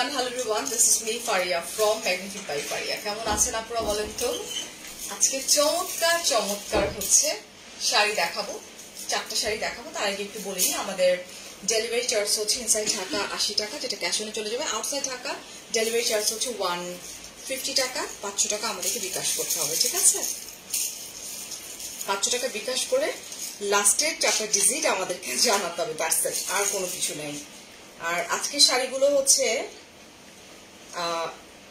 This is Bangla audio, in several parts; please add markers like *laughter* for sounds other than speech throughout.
And hello everyone this is me Faria from Magnifique by Faria কেমন আছেন আপনারা বলেন তো? আজকে চমৎকার চমৎকার হচ্ছে শাড়ি দেখাবো, চারটা শাড়ি দেখাবো। তার আগে একটু বলে নিই, আমাদের ডেলিভারি চার্জ হচ্ছে ইনসাইড ঢাকা আশি টাকা, যেটা ক্যাশ অনে চলে যাবে। আউটসাইড ঢাকা ডেলিভারি চার্জ হচ্ছে ওয়ান ফিফটি টাকা। পাঁচশো টাকা আমাদেরকে বিকাশ করতে হবে, ঠিক আছে? পাঁচশো টাকা বিকাশ করে লাস্টের চারটা ডিজিট আমাদেরকে জানাতে হবে ব্যাটস আর কোনো কিছু নেই। আর আজকের শাড়িগুলো হচ্ছে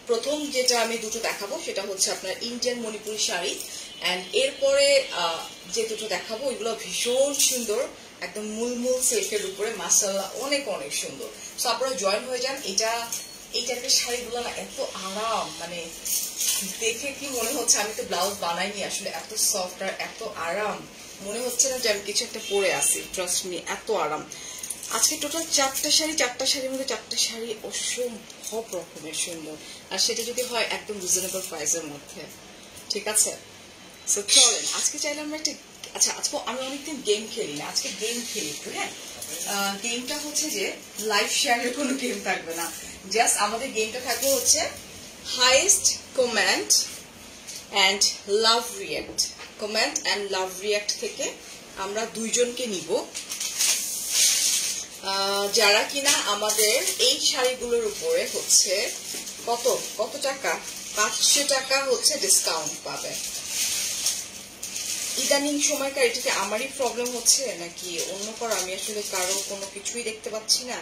প্রথম যেটা আমি দুটো দেখাবো, সেটা হচ্ছে আপনার ইন্ডিয়ান মণিপুরি শাড়ি অ্যান্ড এরপরে যে দুটো দেখাবো ওইগুলো ভীষণ সুন্দর, একদম মূলমূল সেফের উপরে মাসাল্লাহ অনেক অনেক সুন্দর। সো আপনারা জয়েন হয়ে যান, এটা, এই টাইপের শাড়িগুলো না এত আরাম মানে দেখে কি মনে হচ্ছে, আমি তো ব্লাউজ বানাইনি আসলে, এত সফট আর এত আরাম। মনে হচ্ছে না যে আমি কিছু একটা পরে আসি ট্রাস্ট মি এত আরাম। আজকে টোটাল চারটা শাড়ি, চারটা শাড়ির মধ্যে চারটা শাড়ি অসম্ভব। রকমের সুন্দর আর সেটা যদি হয় একদম রিজনেবল প্রাইসের মধ্যে। ঠিক আছে? সো চলেন। আজকে চাইলে আমরা একটা আচ্ছা আজকে আমি অনেকদিন গেম খেলি না। আজকে গেম খেলি একটু হ্যাঁ? গেমটা হচ্ছে যে লাইভ শেয়ারের কোনো গেম থাকবে না। জাস্ট আমাদের গেমটা থাকবে হচ্ছে highest comment and love react comment and love react থেকে আমরা দুইজনকে নিব। যারা কিনা আমাদের এই শাড়িগুলোর উপরে হচ্ছে কত? কত টাকা? পাঁচশো টাকা হচ্ছে ডিসকাউন্ট পাবে। ইদানিং সময়কার এটাকে আমারই প্রবলেম হচ্ছে? নাকি অন্য কারও? আমি আসলে কারও কোনো কিছুই দেখতে পাচ্ছি না।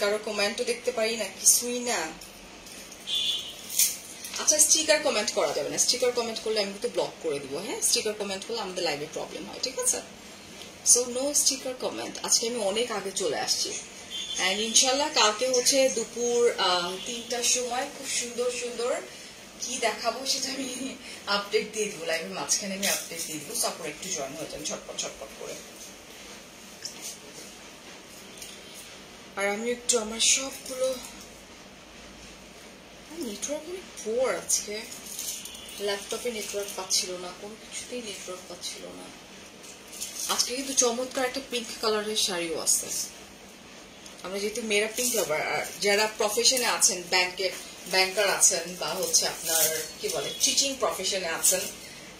কারও কমেন্টও দেখতে পারি না, কিছুই না। আচ্ছা স্টিকার কমেন্ট করা যাবে না। স্টিকার কমেন্ট করলে আমি কিন্তু ব্লক করে দিব হ্যাঁ? স্টিকার কমেন্ট করলে আমাদের লাইভে প্রবলেম হয়, ঠিক আছে? সো নো স্টিকার কমেন্ট আজকে আমি অনেক আগে চলে আসছি। অ্যান্ড ইনশাল্লাহ কালকে হচ্ছে দুপুর তিনটার সময় খুব সুন্দর সুন্দর কি দেখাবো সেটা আমি আপডেট দিয়ে দিব। লাইভের মাঝখানে আমি আপডেট দিয়ে দিব। তারপর একটু জয়েন হয়ে যান ছটপট ছটপট করে। আর আমি একটু আমার সবগুলো নেটওয়ার্ক অনেক পোর আজকে। ল্যাপটপে নেটওয়ার্ক পাচ্ছিল না, কোনো কিছুতেই নেটওয়ার্ক পাচ্ছিল না। আজকে কিন্তু চমৎকার একটা পিঙ্ক কালারের শাড়িও আছে। আমরা যেহেতু মেয়েরা পিঙ্ক লাভার আর যারা প্রফেশনে আছেন ব্যাংকে ব্যাংকার আছেন, বা হচ্ছে আপনার, কি বলে টিচিং প্রফেশনে আছেন,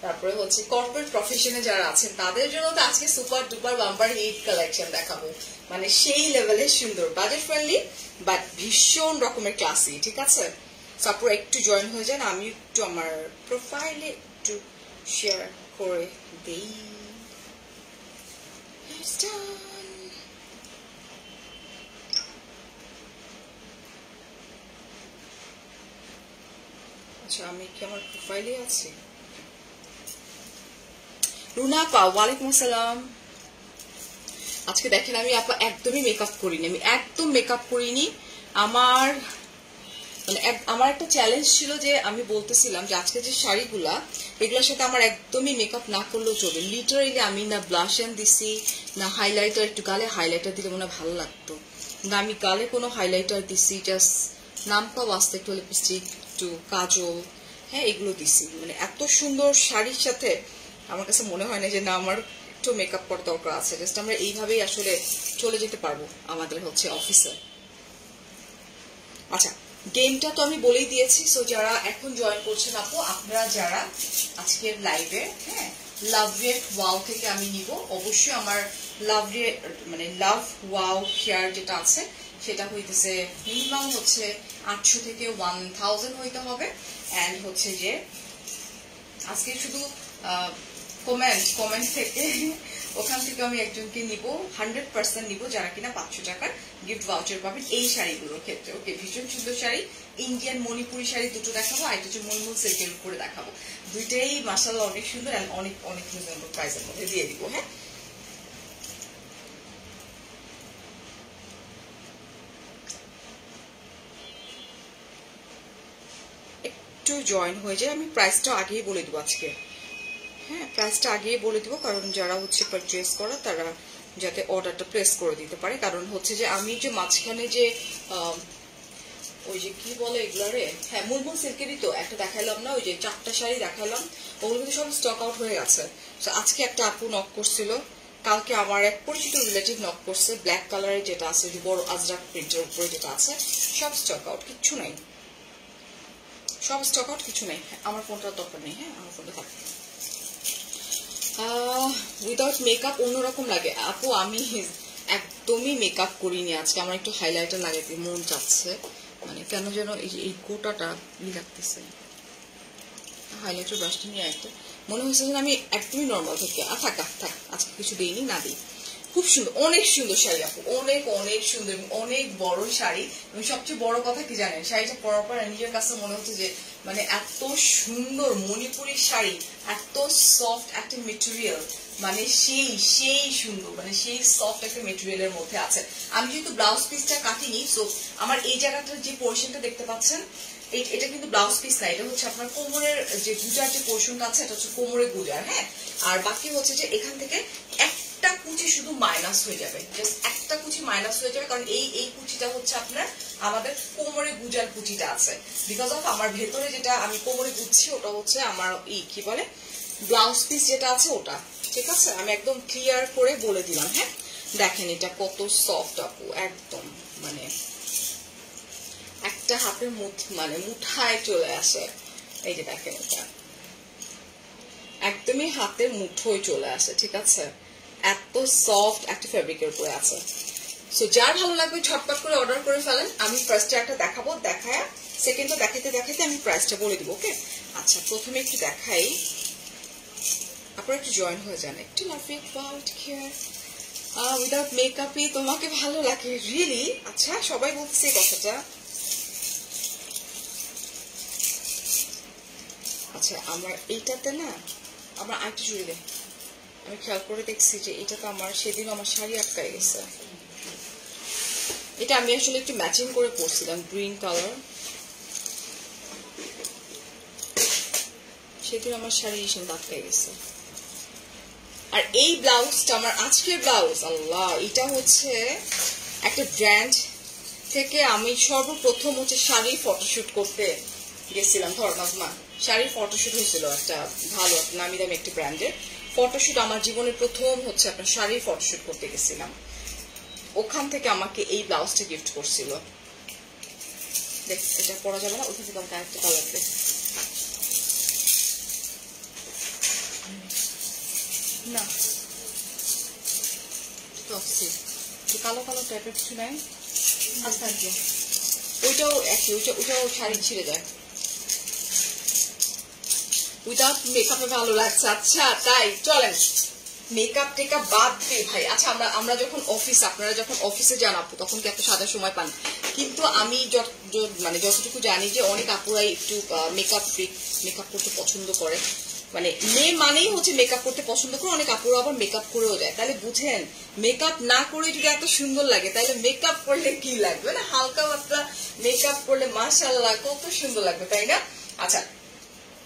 তারপরে হচ্ছে কর্পোরেট প্রফেশনে যারা আছেন, তাদের জন্য তো আজকে super duper bumper hit collection দেখাবো। মানে সেই লেভেলের সুন্দর বাজেট ফ্রেন্ডলি বাট ভীষণ রকমের ক্লাসি ঠিক আছে? তারপর একটু জয়েন হয়ে যান আমি একটু আমার প্রোফাইলে একটু শেয়ার করে দেই। আচ্ছা আমি কি আমার আছি? রুনা ওয়ালাইকুম আসসালাম। আজকে দেখেন, আমি আপা একদমই মেকআপ করিনি, আমি একদম মেকআপ করিনি। আমার মানে আমার একটা চ্যালেঞ্জ ছিল যে আমি বলতেছিলাম যে আজকে যে শাড়িগুলা, এগুলোর সাথে আমার একদমই মেকআপ না করলেও চলবে। লিটারেলি আমি না ব্লাশন দিছি, না হাইলাইটার একটু গালে হাইলাইটার দিলে মনে ভালো লাগতো। না আমি গালে কোনো হাইলাইটার দিছি জাস্ট নামকা বাস্তে একটু লিপস্টিক একটু কাজল হ্যাঁ এগুলো দিছি। মানে এত সুন্দর শাড়ির সাথে আমার কাছে মনে হয় না যে না আমার একটু মেকআপ করার দরকার আছে। জাস্ট আমরা এইভাবেই আসলে চলে যেতে পারব আমাদের হচ্ছে অফিসে আচ্ছা গেমটা তো আমি বলেই দিয়েছি সো যারা এখন জয়েন করছেন আপু, আপনারা যারা আজকের লাইভে হ্যাঁ লাভ রেট ওয়াও থেকে আমি নিব, অবশ্যই আমার লাভ মানে লাভ ওয়াও শেয়ার যেটা আছে, সেটা হইতেছে মিনিমাম হচ্ছে আটশো থেকে ওয়ান থাউজেন্ড হইতে হবে অ্যান্ড হচ্ছে যে, আজকে শুধু কমেন্ট কমেন্ট থেকে ওখান থেকে আমি একজনকে নিব হান্ড্রেড পার্সেন্ট নিব যারা কিনা পাঁচশো টাকার গিফট ভাউচার পাবেন এই শাড়িগুলোর ক্ষেত্রে। ওকে ভীষণ সুন্দর শাড়ি ইন্ডিয়ান মণিপুরি শাড়ি দুটো দেখাবো আর হচ্ছে মণিপুর সিল্কের উপরে দেখাবো। দুইটাই মাসাল্লাহ অনেক সুন্দর অনেক অনেক রিজনেবল প্রাইসের মধ্যে দিয়ে দিব হ্যাঁ? একটু জয়েন হয়ে যায় আমি প্রাইসটা আগেই বলে দেবো আজকে। হ্যাঁ প্রাইসটা আগেই বলে দিব, কারণ যারা হচ্ছে পারচেস করা, তারা যাতে অর্ডারটা প্লেস করে দিতে পারে। কারণ হচ্ছে যে আমি যে মাঝখানে যে ওই যে কি বলে এগুলারে? হ্যাঁ মুলমুল সিল্কেরই তো, একটা দেখালাম না, ওই যে চারটা শাড়ি দেখালাম ওগুলো কিন্তু সব স্টক আউট হয়ে গেছে। আজকে একটা আপু নক করছিল, কালকে আমার এক পরিচিত রিলেটিভ নক করছে ব্ল্যাক কালারের যেটা আছে বড় আজরাক প্রিন্টের উপরে যেটা আছে, সব স্টক আউট কিচ্ছু নাই। সব স্টক আউট কিছু নেই। আমার ফোনটার দরকার নেই হ্যাঁ আমার ফোনটা থাকবে উইদাউট মেকআপ অন্যরকম লাগে। আপু আমি একদমই মেকআপ করিনি আজকে। আমার একটু হাইলাইটার লাগে মন চাচ্ছে। মানে কেন যেন এই এই গোটাটা লাগতেছে। হাইলাইটার ব্রাশটা নিয়ে একটা। মনে হচ্ছে যেন আমি একদমই নর্মাল থাকি আর থাক, থাক আজকে কিছু দিইনি না দিই। খুব সুন্দর, অনেক সুন্দর শাড়ি আপু, অনেক অনেক সুন্দর অনেক বড় শাড়ি এবং সবচেয়ে বড় কথা কি জানেন, শাড়িটা পরার পর নিজের কাছে মনে হচ্ছে যে মানে এত সুন্দর মণিপুরি শাড়ি, এত সফট একটা মেটেরিয়াল মানে সেই সেই সুন্দর মানে সেই সফট একটা মেটেরিয়ালের মধ্যে আছে। আমি যেহেতু ব্লাউজ পিসটা কাটিনি সো আমার এই জায়গাটার যে পোর্শনটা দেখতে পাচ্ছেন এটা কিন্তু ব্লাউজ পিস না, এটা হচ্ছে আপনার কোমরের যে গুজার যে পোর্শনটা আছে, এটা হচ্ছে কোমরের গুজার হ্যাঁ? আর বাকি হচ্ছে যে এখান থেকে একটা কুচি শুধু মাইনাস হয়ে যাবে। জাস্ট একটা কুচি মাইনাস হয়ে যাবে, কারণ এই এই কুচিটা হচ্ছে আপনার আমাদের কোমরে গুজার কুচিটা আছে। বিকজ অফ আমার ভেতরে যেটা আমি কোমরে গুচ্ছি, ওটা হচ্ছে আমার ই, কি বলে? ব্লাউজ পিস যেটা আছে ওটা। ঠিক আছে? আমি একদম ক্লিয়ার করে বলে দিলাম হ্যাঁ? দেখেন এটা কত সফট আপু, একদম মানে একটা হাতের মুঠ মানে মুঠায় চলে আসে। এই যে দেখেন এটা। একদমই হাতের মুঠোয় চলে আসে, ঠিক আছে? এত সফট একটা ফেব্রিকের উপরে আছে। সো যার ভালো লাগবে, ঝটপট করে অর্ডার করে ফেলেন। আমি ফার্স্টে একটা দেখাবো, দেখায় সেকেন্ডটা দেখাতে দেখাতে আমি প্রাইসটা বলে দিব ওকে আচ্ছা প্রথমে একটু দেখাই। আপনারা একটু জয়েন হয়ে যান। একটু লাফিয়ে অ্যাবাউট হিয়ার উইদাউট মেকআপই তোমাকে ভালো লাগে রিয়েলি আচ্ছা সবাই বলছে এই কথাটা। আচ্ছা আমার এইটাতে না, আমার আরেকটু জুড়ে দে আমি খেয়াল করে দেখছি যে এটা তো আমার, সেদিন আমার শাড়ি আটকায় গেছে। এটা আমি আসলে একটু ম্যাচিং করে পরছিলাম গ্রিন কালার সেদিন আমার শাড়ি সুন্দর আটকায় গেছে। আর এই ব্লাউজটা আমার আজকের ব্লাউজ, আল্লাহ, এটা হচ্ছে একটা ব্র্যান্ড থেকে আমি সর্বপ্রথম হচ্ছে শাড়ি ফটোশুট করতে গেছিলাম ধর্মাত্মা শাড়ির ফটোশুট হয়েছিল একটা ভালো, নামি দামি একটি ব্র্যান্ডের ফটোশুট আমার জীবনের প্রথম হচ্ছে আপনার শাড়ির ফটোশুট করতে গেছিলাম। ওখান থেকে আমাকে এই ব্লাউজটা গিফট করছিল। দেখ, এটা পরা যাবে না, ওখান থেকে আমাকে আরেকটা কালার দেখ না। কালো কালো টাইপের কিছু আস্তে আস্তে ওইটাও একই, ওইটা ওইটাও শাড়ি ছিঁড়ে যায়। উইদাউট মেকআপে ভালো লাগছে। আচ্ছা তাই, চলেন। মেকআপ টেকআপ বাদ দিয়ে, ভাই আচ্ছা আমরা আমরা যখন অফিস আপনারা যখন অফিসে যান আপু, তখন কি এত সাদা সময় পান? কিন্তু আমি যত- মানে যতটুকু জানি যে অনেক আপুরাই একটু মেকআপ মেকআপ করতে পছন্দ করে। মানে মেয়ে মানেই হচ্ছে মেকআপ করতে পছন্দ করে, অনেক আপুরা আবার মেকআপ করেও যায়। তাহলে বুঝেন মেকআপ না করে যদি এত সুন্দর লাগে, তাহলে মেকআপ করলে কি লাগবে? না হালকা পাতলা মেকআপ করলে মাশাল্লাহ কত সুন্দর লাগবে, তাই না? আচ্ছা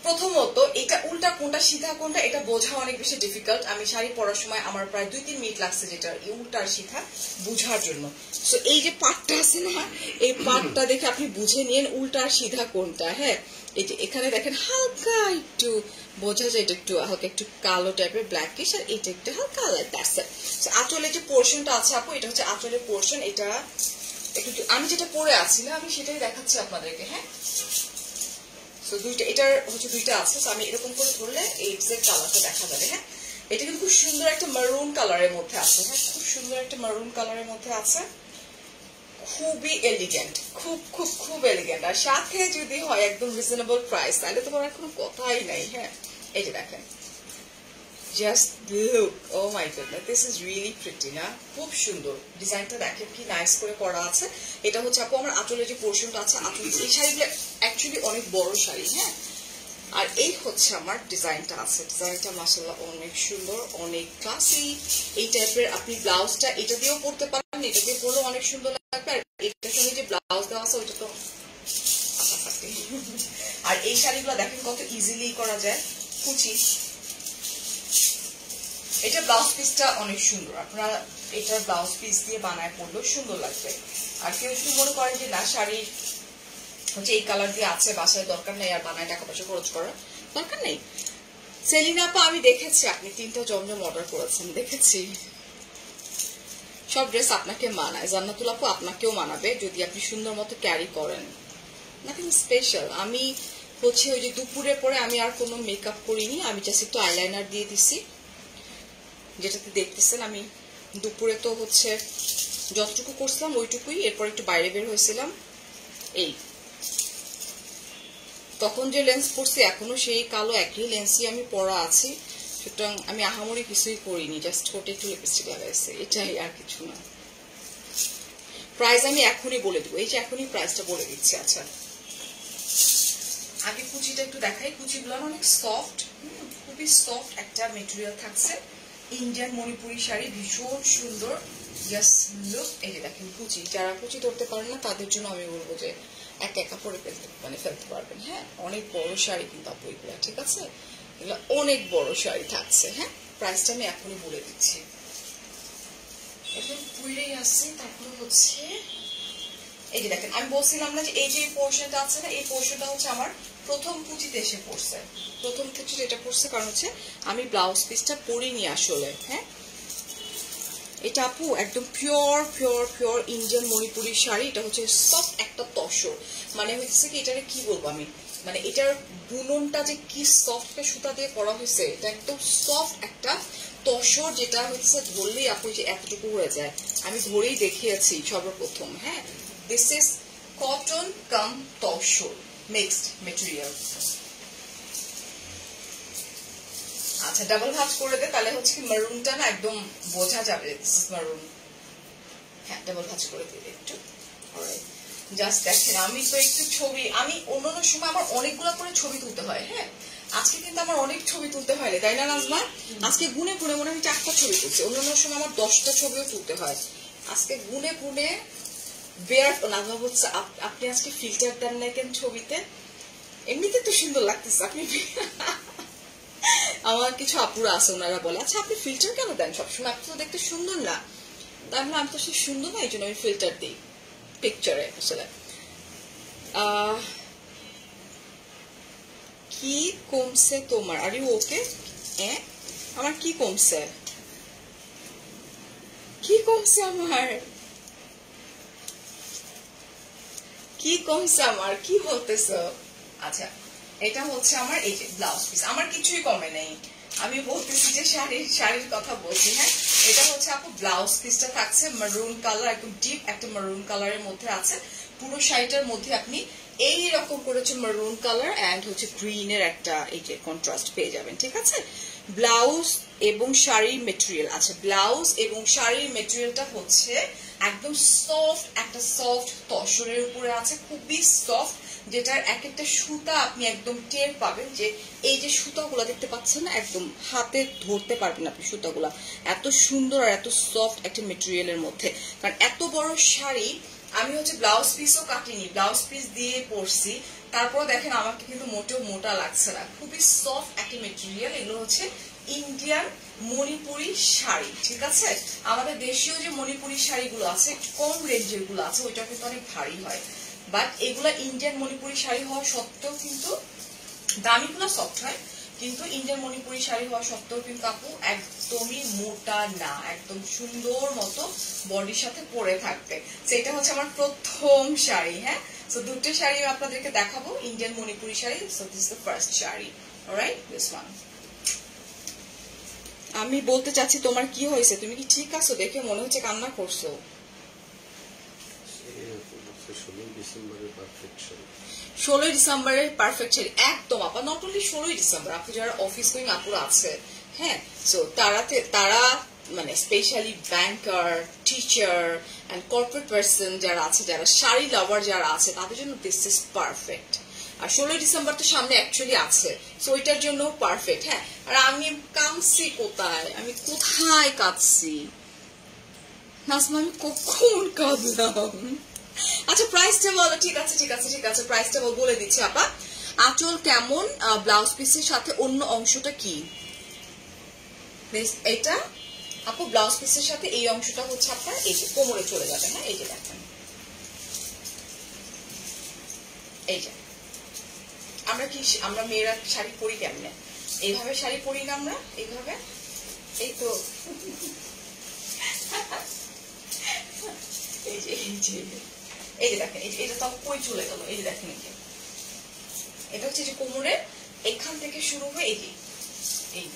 প্রথমত এটা উল্টা কোনটা, সিধা কোনটা, এটা বোঝা অনেক বেশি ডিফিকাল্ট আমি শাড়ি পরার সময় আমার প্রায় দুই তিন মিনিট লাগছে যেটা উল্টা সিধা বুঝার জন্য। সো এই যে পাটটা আছে না, এই পাটটা দেখে আপনি বুঝে নিন উল্টা সিধা কোনটা হ্যাঁ? এই যে এখানে দেখেন হালকা একটু, বোঝা যায় এটা একটু হালকা একটু কালো টাইপের ব্ল্যাকিশ আর এটা একটু হালকা লাইক দ্যাটস ইট আঁচলের যে পোর্শনটা আছে আপু, এটা হচ্ছে আঁচলের পোর্শন এটা একটু, আমি যেটা পরে আছি না, আমি সেটাই দেখাচ্ছি আপনাদেরকে হ্যাঁ? সো দুইটা, এটার হচ্ছে দুইটা আছে আমি এরকম করে ধরলে এই এক্সাক্ট কালারটা দেখা যাবে হ্যাঁ? এটা কিন্তু খুব সুন্দর একটা মারুন কালারের মধ্যে আছে হ্যাঁ? খুব সুন্দর একটা মারুন কালারের মধ্যে আছে। খুবই এলিগেন্ট খুব খুব খুব এলিগেন্ট আর সাথে যদি হয় একদম রিজনেবল প্রাইস তাহলে তো কোনো কথাই নাই হ্যাঁ? যে দেখেন just look oh my goodness this is really pretty না? খুব সুন্দর। ডিজাইনটা দেখেন কি নাইস করে করা আছে। এটা হচ্ছে আপু আমার আঁচলের যে পোর্শনটা আছে, আঁচল এই শাড়িগুলো অ্যাকচুয়ালি অনেক বড় শাড়ি হ্যাঁ? আর এই হচ্ছে আমার ডিজাইনটা আছে। ডিজাইনটা মাসাল্লাহ অনেক সুন্দর, অনেক ক্লাসি এই টাইপের আপনি ব্লাউজটা এটা দিয়েও পরতে পারেন এটা দিয়ে পরলেও অনেক সুন্দর লাগবে। আর এটার সঙ্গে যে ব্লাউজ দেওয়া আছে, ওইটা তো আর এই শাড়িগুলো দেখেন কত ইজিলি করা যায়। কুচি। এটা ব্লাউজ পিসটা অনেক সুন্দর। আপনারা এটার ব্লাউজ পিস দিয়ে বানায় পরলেও সুন্দর লাগবে। আর কেউ যদি মনে করেন যে, না শাড়ির হচ্ছে এই কালার দিয়ে আছে, বাসায় দরকার নেই, আর বানায় টাকা পয়সা খরচ করার দরকার নেই। সেলিনা আপা, আমি দেখেছি, আপনি তিনটা জমজম অর্ডার করেছেন, দেখেছি। সব ড্রেস আপনাকে মানায়। জান্নাতুল আপু আপনাকেও মানাবে, যদি আপনি সুন্দর মতো ক্যারি করেন। নাথিং স্পেশাল আমি হচ্ছে ওই যে দুপুরের পরে আমি আর কোনো মেকআপ করিনি, আমি জাস্ট একটু আইলাইনার দিয়ে দিছি। যেটাতে দেখতেছেন আমি দুপুরে তো হচ্ছে যতটুকু করছিলাম ওইটুকুই, এরপর একটু বাইরে বের হয়েছিলাম। এই তখন যে লেন্স পরছি, এখনও সেই কালো একই লেন্সই আমি পরা আছি। সুতরাং আমি আহামরি কিছুই করিনি জাস্ট ঠোঁটে একটু লিপস্টিক লাগাইছে, এটাই আর কিছু না। প্রাইস আমি এখনই বলে দেবো, এই যে এখনই প্রাইসটা বলে দিচ্ছি আচ্ছা। আগে কুচিটা একটু দেখাই, কুচিগুলো অনেক সফট খুবই সফট একটা মেটেরিয়াল থাকছে। ইন্ডিয়ান মণিপুরি শাড়ি ভীষণ সুন্দর। জাস্ট লুক এই দেখেন কুচি। যারা কুচি ধরতে পারেন না, তাদের জন্য আমি বলব যে একা একা পরে ফেলতে মানে ফেলতে পারবেন। হ্যাঁ অনেক বড় শাড়ি কিন্তু আপু এগুলো, ঠিক আছে? এগুলো অনেক বড় শাড়ি থাকছে হ্যাঁ? প্রাইসটা আমি এখনই বলে দিচ্ছি। একদম পুইরেই আসছে, তারপরে হচ্ছে এই যে দেখেন, আমি বলছিলাম না যে এই যে পোর্শনটা আছে না, এই পোর্শনটা হচ্ছে আমার প্রথম কুচিতে এসে পড়ছে। প্রথম কুচিতে এটা পড়ছে কারণ হচ্ছে আমি ব্লাউজ পিসটা পরিনি আসলে হ্যাঁ? এটা আপু একদম pure pure pure Indian Manipuri sari, এটা হচ্ছে সফট একটা তসর। মানে হচ্ছে কি, এটারে কি বলব আমি? মানে এটার বুননটা যে কি সফট সুতা দিয়ে করা হয়েছে, এটা একদম সফট একটা তসর যেটা হচ্ছে ধরলেই আপু যে এতটুকু হয়ে যায়। আমি ধরেই দেখিয়েছি সর্বপ্রথম হ্যাঁ? This is cotton cum tussar mixed material আচ্ছা ডাবল ভাঁজ করে দে, তাহলে হচ্ছে মারুনটা না একদম বোঝা যাবে দিস ইজ মারুন হ্যাঁ ডাবল ভাঁজ করে দিলে একটু। জাস্ট দেখেন, আমি তো একটু ছবি, আমি অন্যান্য সময় আমার অনেকগুলো করে ছবি তুলতে হয় হ্যাঁ? আজকে কিন্তু আমার অনেক ছবি তুলতে হয় তাই না, নাজমা? আজকে গুনে গুনে মনে আমি চারটা ছবি তুলছি, অন্যান্য সময় আমার দশটা ছবিও তুলতে হয়। আজকে গুনে গুনে বেয়ার নাজমা বলছে আপনি আজকে ফিল্টার দেন না কেন ছবিতে? এমনিতে তো সুন্দর লাগতেছে আপনি আমার কিছু আপুরা আছে ওনারা বলে আচ্ছা আপনি ফিল্টার কেন দেন? সবসময় আপনি তো দেখতে সুন্দর না। তাই বলে আমি তো সে সুন্দর না, এই জন্য আমি ফিল্টার দিই পিকচারে আসলে। কি কমছে তোমার? আর ইউ ওকে আমার কি কমছে? কি কমছে আমার? কি কমছে আমার? কি বলতেছ? আচ্ছা এটা হচ্ছে আমার এই যে ব্লাউজ পিস আমার কিছুই কমে নেই। আমি বলতেছি যে শাড়ির শাড়ির কথা বলছি হ্যাঁ? এটা হচ্ছে আপু ব্লাউজ পিসটা থাকছে মারুন কালার একদম ডিপ একটা মারুন কালারের মধ্যে আছে। পুরো শাড়িটার মধ্যে আপনি এই রকম করেছে মারুন কালার অ্যান্ড হচ্ছে গ্রিনের একটা এই যে কন্ট্রাস্ট পেয়ে যাবেন, ঠিক আছে? ব্লাউজ এবং শাড়ির মেটেরিয়াল আচ্ছা ব্লাউজ এবং শাড়ির মেটেরিয়ালটা হচ্ছে একদম সফট একটা সফট তসরের উপরে আছে, খুবই সফট যেটার এক একটা সুতা আপনি একদম টের পাবেন যে এই যে সুতাগুলো দেখতে পাচ্ছেন না, একদম হাতে ধরতে পারবেন আপনি সুতাগুলা। এত সুন্দর আর এত সফট একটা মেটেরিয়ালের মধ্যে। কারণ এত বড় শাড়ি, আমি হচ্ছে ব্লাউজ পিসও কাটিনি ব্লাউজ পিস দিয়ে পরছি। তারপর দেখেন আমাকে কিন্তু মোটেও মোটা লাগছে না। খুবই সফট একটা মেটেরিয়াল এগুলো হচ্ছে ইন্ডিয়ান মণিপুরি শাড়ি, ঠিক আছে? আমাদের দেশীয় যে মণিপুরি শাড়িগুলো আছে, কম রেঞ্জেরগুলো আছে, ওইটা কিন্তু অনেক ভারী হয়। বাট এগুলা ইন্ডিয়ান মণিপুরি শাড়ি হওয়া সত্ত্বেও কিন্তু দামিগুলো সফট হয়, কিন্তু ইন্ডিয়ান মণিপুরি শাড়ি হওয়া সত্ত্বেও কিন্তু আপু একদমই মোটা না, একদম সুন্দর মতো বডির সাথে পরে থাকবে। সেটা হচ্ছে আমার প্রথম শাড়ি হ্যাঁ? সো দুটো শাড়ি আপনাদেরকে দেখাবো Indian Manipuri sari so this the first sari right this one আমি বলতে চাচ্ছি তোমার কি হয়েছে? তুমি কি ঠিক আছো? দেখে মনে হচ্ছে কান্না করছ। ষোলোই ডিসেম্বরের পারফেক্ট শাড়ি একদম আপা নট অনলি ষোলোই ডিসেম্বর আপনি যারা অফিস গোয়িং আপুরা আছে। হ্যাঁ সো তারাতে তারা মানে specially banker teacher and corporate person যারা আছে যারা শাড়ি লাভার যারা আছে তাদের জন্য দিস ইজ পারফেক্ট আর ষোলোই ডিসেম্বর তো সামনে অ্যাকচুয়ালি আছে। সো ওইটার জন্য পারফেক্ট হ্যাঁ? আর আমি কাঁদছি কোথায়? আমি কোথায় কাঁদছি? আমি কখন কাঁদলাম? আচ্ছা প্রাইসটা বলো। ঠিক আছে ঠিক আছে ঠিক আছে প্রাইসটা বলে দিচ্ছি আপা। আঁচল কেমন? ব্লাউজ পিসের সাথে অন্য অংশটা কি? এটা? আপু ব্লাউজ পিসের সাথে এই অংশটা হচ্ছে আপনার এই যে কোমরে চলে যাবে হ্যাঁ? এই যে দেখেন। এই যে। আমরা কি আমরা মেয়েরা শাড়ি পরি কেমনে? এইভাবে শাড়ি পরি না আমরা? এইভাবে? এই তো। এই যে এই যে। এই যে দেখেন এটা তো কই চলে গেল? এই যে দেখেন এই যে। এটা হচ্ছে যে কোমরের এখান থেকে শুরু হয়ে এই যে, এই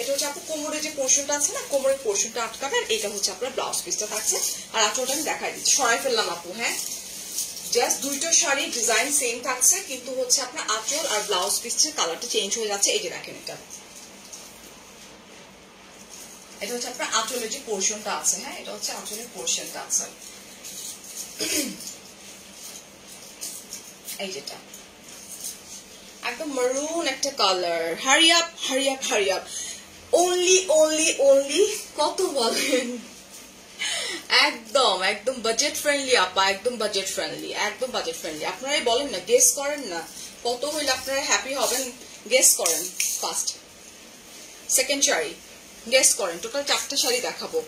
এটা হচ্ছে আপনার কোমরের যে পোর্শনটা আছে না, কোমরের পোর্শনটা আটকাবে এটা হচ্ছে আপনার ব্লাউজ পিসটা থাকছে। আর আঁচলটা আমি দেখাই দিচ্ছি। সরাই ফেললাম আপু হ্যাঁ? জাস্ট দুইটা শাড়ি ডিজাইন সেম থাকছে, কিন্তু হচ্ছে আপনার আঁচল আর ব্লাউজ পিসের কালারটা চেঞ্জ হয়ে যাচ্ছে। এই যে দেখেন এটা। এটা হচ্ছে আপনার আঁচলের যে পোর্শনটা আছে হ্যাঁ? এটা হচ্ছে আঁচলের পোর্শনটা আছে। এই যেটা একদম মারুন একটা colour hurry up hurry up hurry up only only only কত বলেন? একদম একদম বাজেট ফ্রেন্ডলি আপা একদম বাজেট ফ্রেন্ডলি একদম বাজেট ফ্রেন্ডলি আপনারাই বলেন না গেস করেন না। কত হইলে আপনারা হ্যাপি হবেন? গেস করেন ফার্স্ট সেকেন্ড শাড়ি গেস করেন। টোটাল চারটা শাড়ি দেখাবো।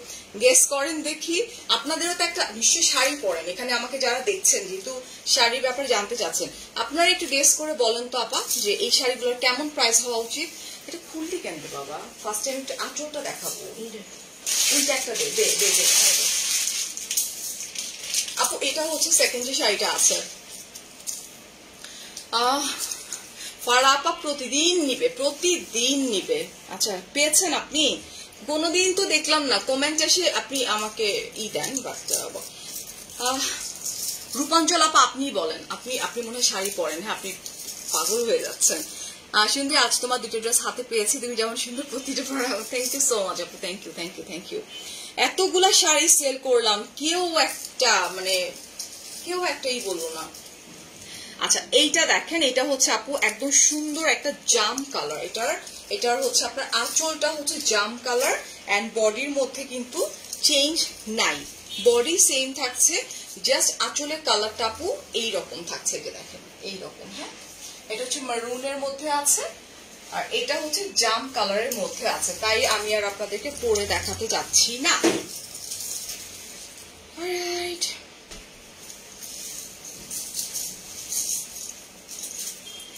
গেস করেন দেখি আপনাদেরও তো একটা নিশ্চয়ই শাড়ি পরেন। এখানে আমাকে যারা দেখছেন যেহেতু শাড়ির ব্যাপারে জানতে চাচ্ছেন আপনারা একটু গেস করে বলেন তো আপা যে এই শাড়িগুলোর কেমন প্রাইস হওয়া উচিত? এটা খুললি কেন বাবা? ফার্স্ট টাইম আঁচলটা দেখাবো। এইটা একটা দে দে দে দে। আপু, এটা হচ্ছে সেকেন্ড যে শাড়িটা আছে। ফারা আপা প্রতিদিন নিবে প্রতিদিন নিবে। আচ্ছা পেয়েছেন আপনি? কোনোদিন তো দেখলাম না কমেন্ট এসে আপনি আমাকে ই দেন বাট রূপাঞ্চল আপা আপনি বলেন, আপনি আপনি মনে হয় শাড়ি পরেন হ্যাঁ আপনি পাগল হয়ে যাচ্ছেন। সুন্দর আজ তোমার দুটো ড্রেস হাতে পেয়েছি, তুমি যেমন সুন্দর প্রতিটা থ্যাংক ইউ সো মাচ আপু thank you thank you thank you এতগুলা শাড়ি সেল করলাম, কেউ একটা মানে কেউ একটাই বলব না। আচ্ছা এইটা দেখেন, এটা হচ্ছে আপু একদম সুন্দর একটা জাম কালার এটার এটার হচ্ছে আপনার আঁচলটা হচ্ছে জাম কালার অ্যান্ড বডির মধ্যে কিন্তু চেঞ্জ নাই। বডি সেম থাকছে জাস্ট আঁচলের কালারটা আপু এইরকম থাকছে যে দেখেন, এইরকম হ্যাঁ? এটা হচ্ছে মারুনের মধ্যে আছে। আর এটা হচ্ছে জাম কালারের মধ্যে আছে, তাই আমি আর আপনাদেরকে পরে দেখাতে যাচ্ছি না.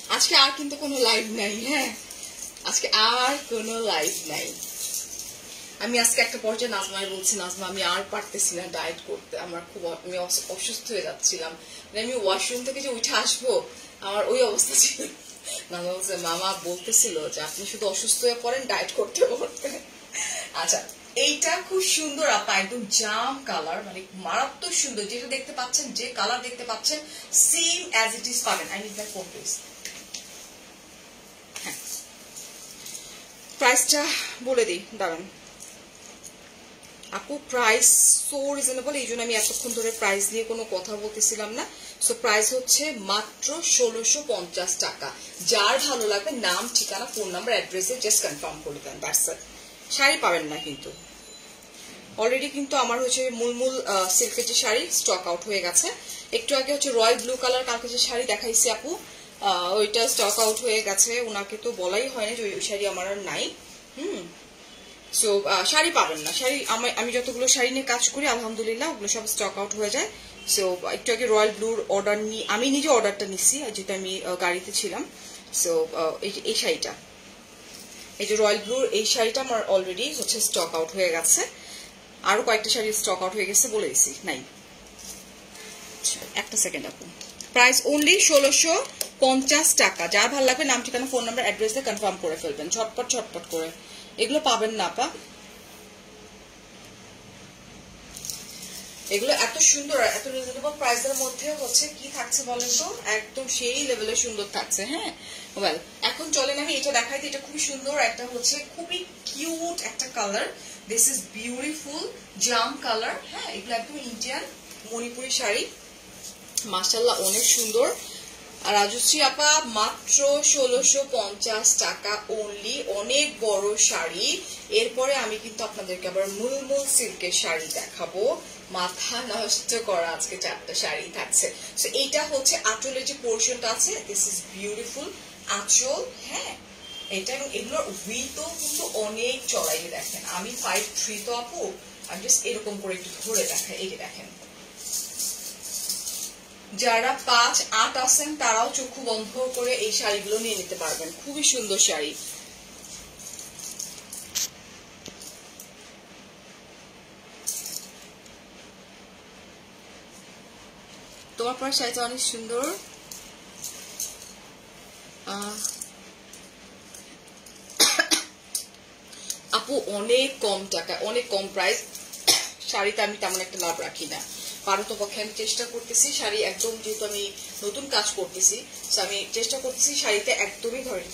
আজকে আর কিন্তু কোনো লাইভ নাই হ্যাঁ? আজকে আর কোনো লাইভ নাই। আমি আজকে একটা পর্যায়ে নাজমায় বলছি, নাজমা, আমি আর পারতেছি না ডায়েট করতে। আমার খুব আমি অসুস্থ হয়ে যাচ্ছিলাম। মানে আমি ওয়াশরুম থেকে যে উঠে আসব, আমার ওই অবস্থা ছিল। নাজমা বলছে, মামা বলতেছিল যে আপনি শুধু অসুস্থ হয়ে পড়েন ডায়েট করতে করতে। আচ্ছা এইটা খুব সুন্দর আপা, একদম জাম কালার মানে মারাত্মক সুন্দর। যেটা দেখতে পাচ্ছেন, যে কালার দেখতে পাচ্ছেন সেম অ্যাজ ইট ইজ পাবেন। I need my phone please প্রাইসটা বলে দিই, দাঁড়ান। আপু প্রাইস সো রিজনেবল এই জন্য আমি এতক্ষণ ধরে প্রাইস নিয়ে কোনো কথা বলতেছিলাম না। সো প্রাইস হচ্ছে মাত্র ষোলোশো পঞ্চাশ টাকা। যার ভালো লাগবে, নাম, ঠিকানা ফোন নাম্বার অ্যাড্রেসে জাস্ট কনফার্ম করে দেন ব্যাটস শাড়ি পাবেন না কিন্তু। অলরেডি কিন্তু আমার হচ্ছে মূলমূল সিল্কের যে শাড়ি স্টক আউট হয়ে গেছে। একটু আগে হচ্ছে রয়্যাল ব্লু কালার কালকে যে শাড়ি দেখাইছি আপু ওইটা স্টক আউট হয়ে গেছে। ওনাকে তো বলাই হয় না যে ওই শাড়ি আমার আর নাই। হুম। সো শাড়ি পাবেন না। শাড়ি আমি যতগুলো শাড়ি নিয়ে কাজ করি, আলহামদুলিল্লাহ, ওগুলো সব স্টক আউট হয়ে যায়। সো একটু আগে রয়্যাল ব্লুর অর্ডার নিয়ে আমি নিজে অর্ডারটা নিচ্ছি যেটা আমি গাড়িতে ছিলাম। সো এই শাড়িটা। এই যে রয়্যাল ব্লুর এই শাড়িটা আমার অলরেডি হচ্ছে স্টক আউট হয়ে গেছে। আরও কয়েকটা শাড়ি স্টক আউট হয়ে গেছে বলে দিছি। নাই। একটা সেকেন্ড আপু। প্রাইস অনলি ষোলোশো পঞ্চাশ টাকা। যার ভালো লাগবে নাম, ঠিকানা ফোন নাম্বার অ্যাড্রেস কনফার্ম করে ফেলবেন। ঝটপট ঝটপট করে। এগুলো পাবেন না আপা। এগুলো এত সুন্দর, এত রিজনেবল প্রাইসের মধ্যে হচ্ছে কি থাকছে বলেন তো? একদম সেই লেভেলে সুন্দর থাকছে হ্যাঁ? ওয়েল এখন চলেন আমি এটা দেখাই, এটা খুবই সুন্দর একটা হচ্ছে খুবই কিউট একটা কালার দিস ইজ বিউটিফুল জাম কালার হ্যাঁ? এগুলো একদম ইন্ডিয়ান মণিপুরি শাড়ি। মাসাল্লাহ অনেক সুন্দর। আর রাজশ্রী আপা, মাত্র ষোলোশো পঞ্চাশ টাকা অনলি অনেক বড় শাড়ি। এরপরে আমি কিন্তু আপনাদেরকে আবার মুলমুল সিল্কের শাড়ি দেখাবো। মাথা নষ্ট করা আজকে চারটা শাড়ি থাকছে। তো এইটা হচ্ছে আঁচলের যে পোর্শনটা আছে দিস ইজ বিউটিফুল আঁচল হ্যাঁ? এটা এগুলোর উইথও কিন্তু অনেক চড়াই দেখেন, আমি ফাইভ থ্রি তো আপু, আমি জাস্ট এরকম করে একটু ধরে দেখাই। এই দেখেন যারা পাঁচ, আট আছেন তারাও চক্ষু বন্ধ করে এই শাড়িগুলো নিয়ে নিতে পারবেন। খুবই সুন্দর শাড়ি। তোমার পর শাড়িটা অনেক সুন্দর। আপু, অনেক কম টাকা, অনেক কম প্রাইস শাড়িতে আমি তেমন একটা লাভ রাখি না। পারত পক্ষে আমি চেষ্টা করতেছি শাড়ি একদম যেহেতু আমি নতুন কাজ করতেছি তো আমি চেষ্টা করতেছি শাড়িতে একদমই ধরে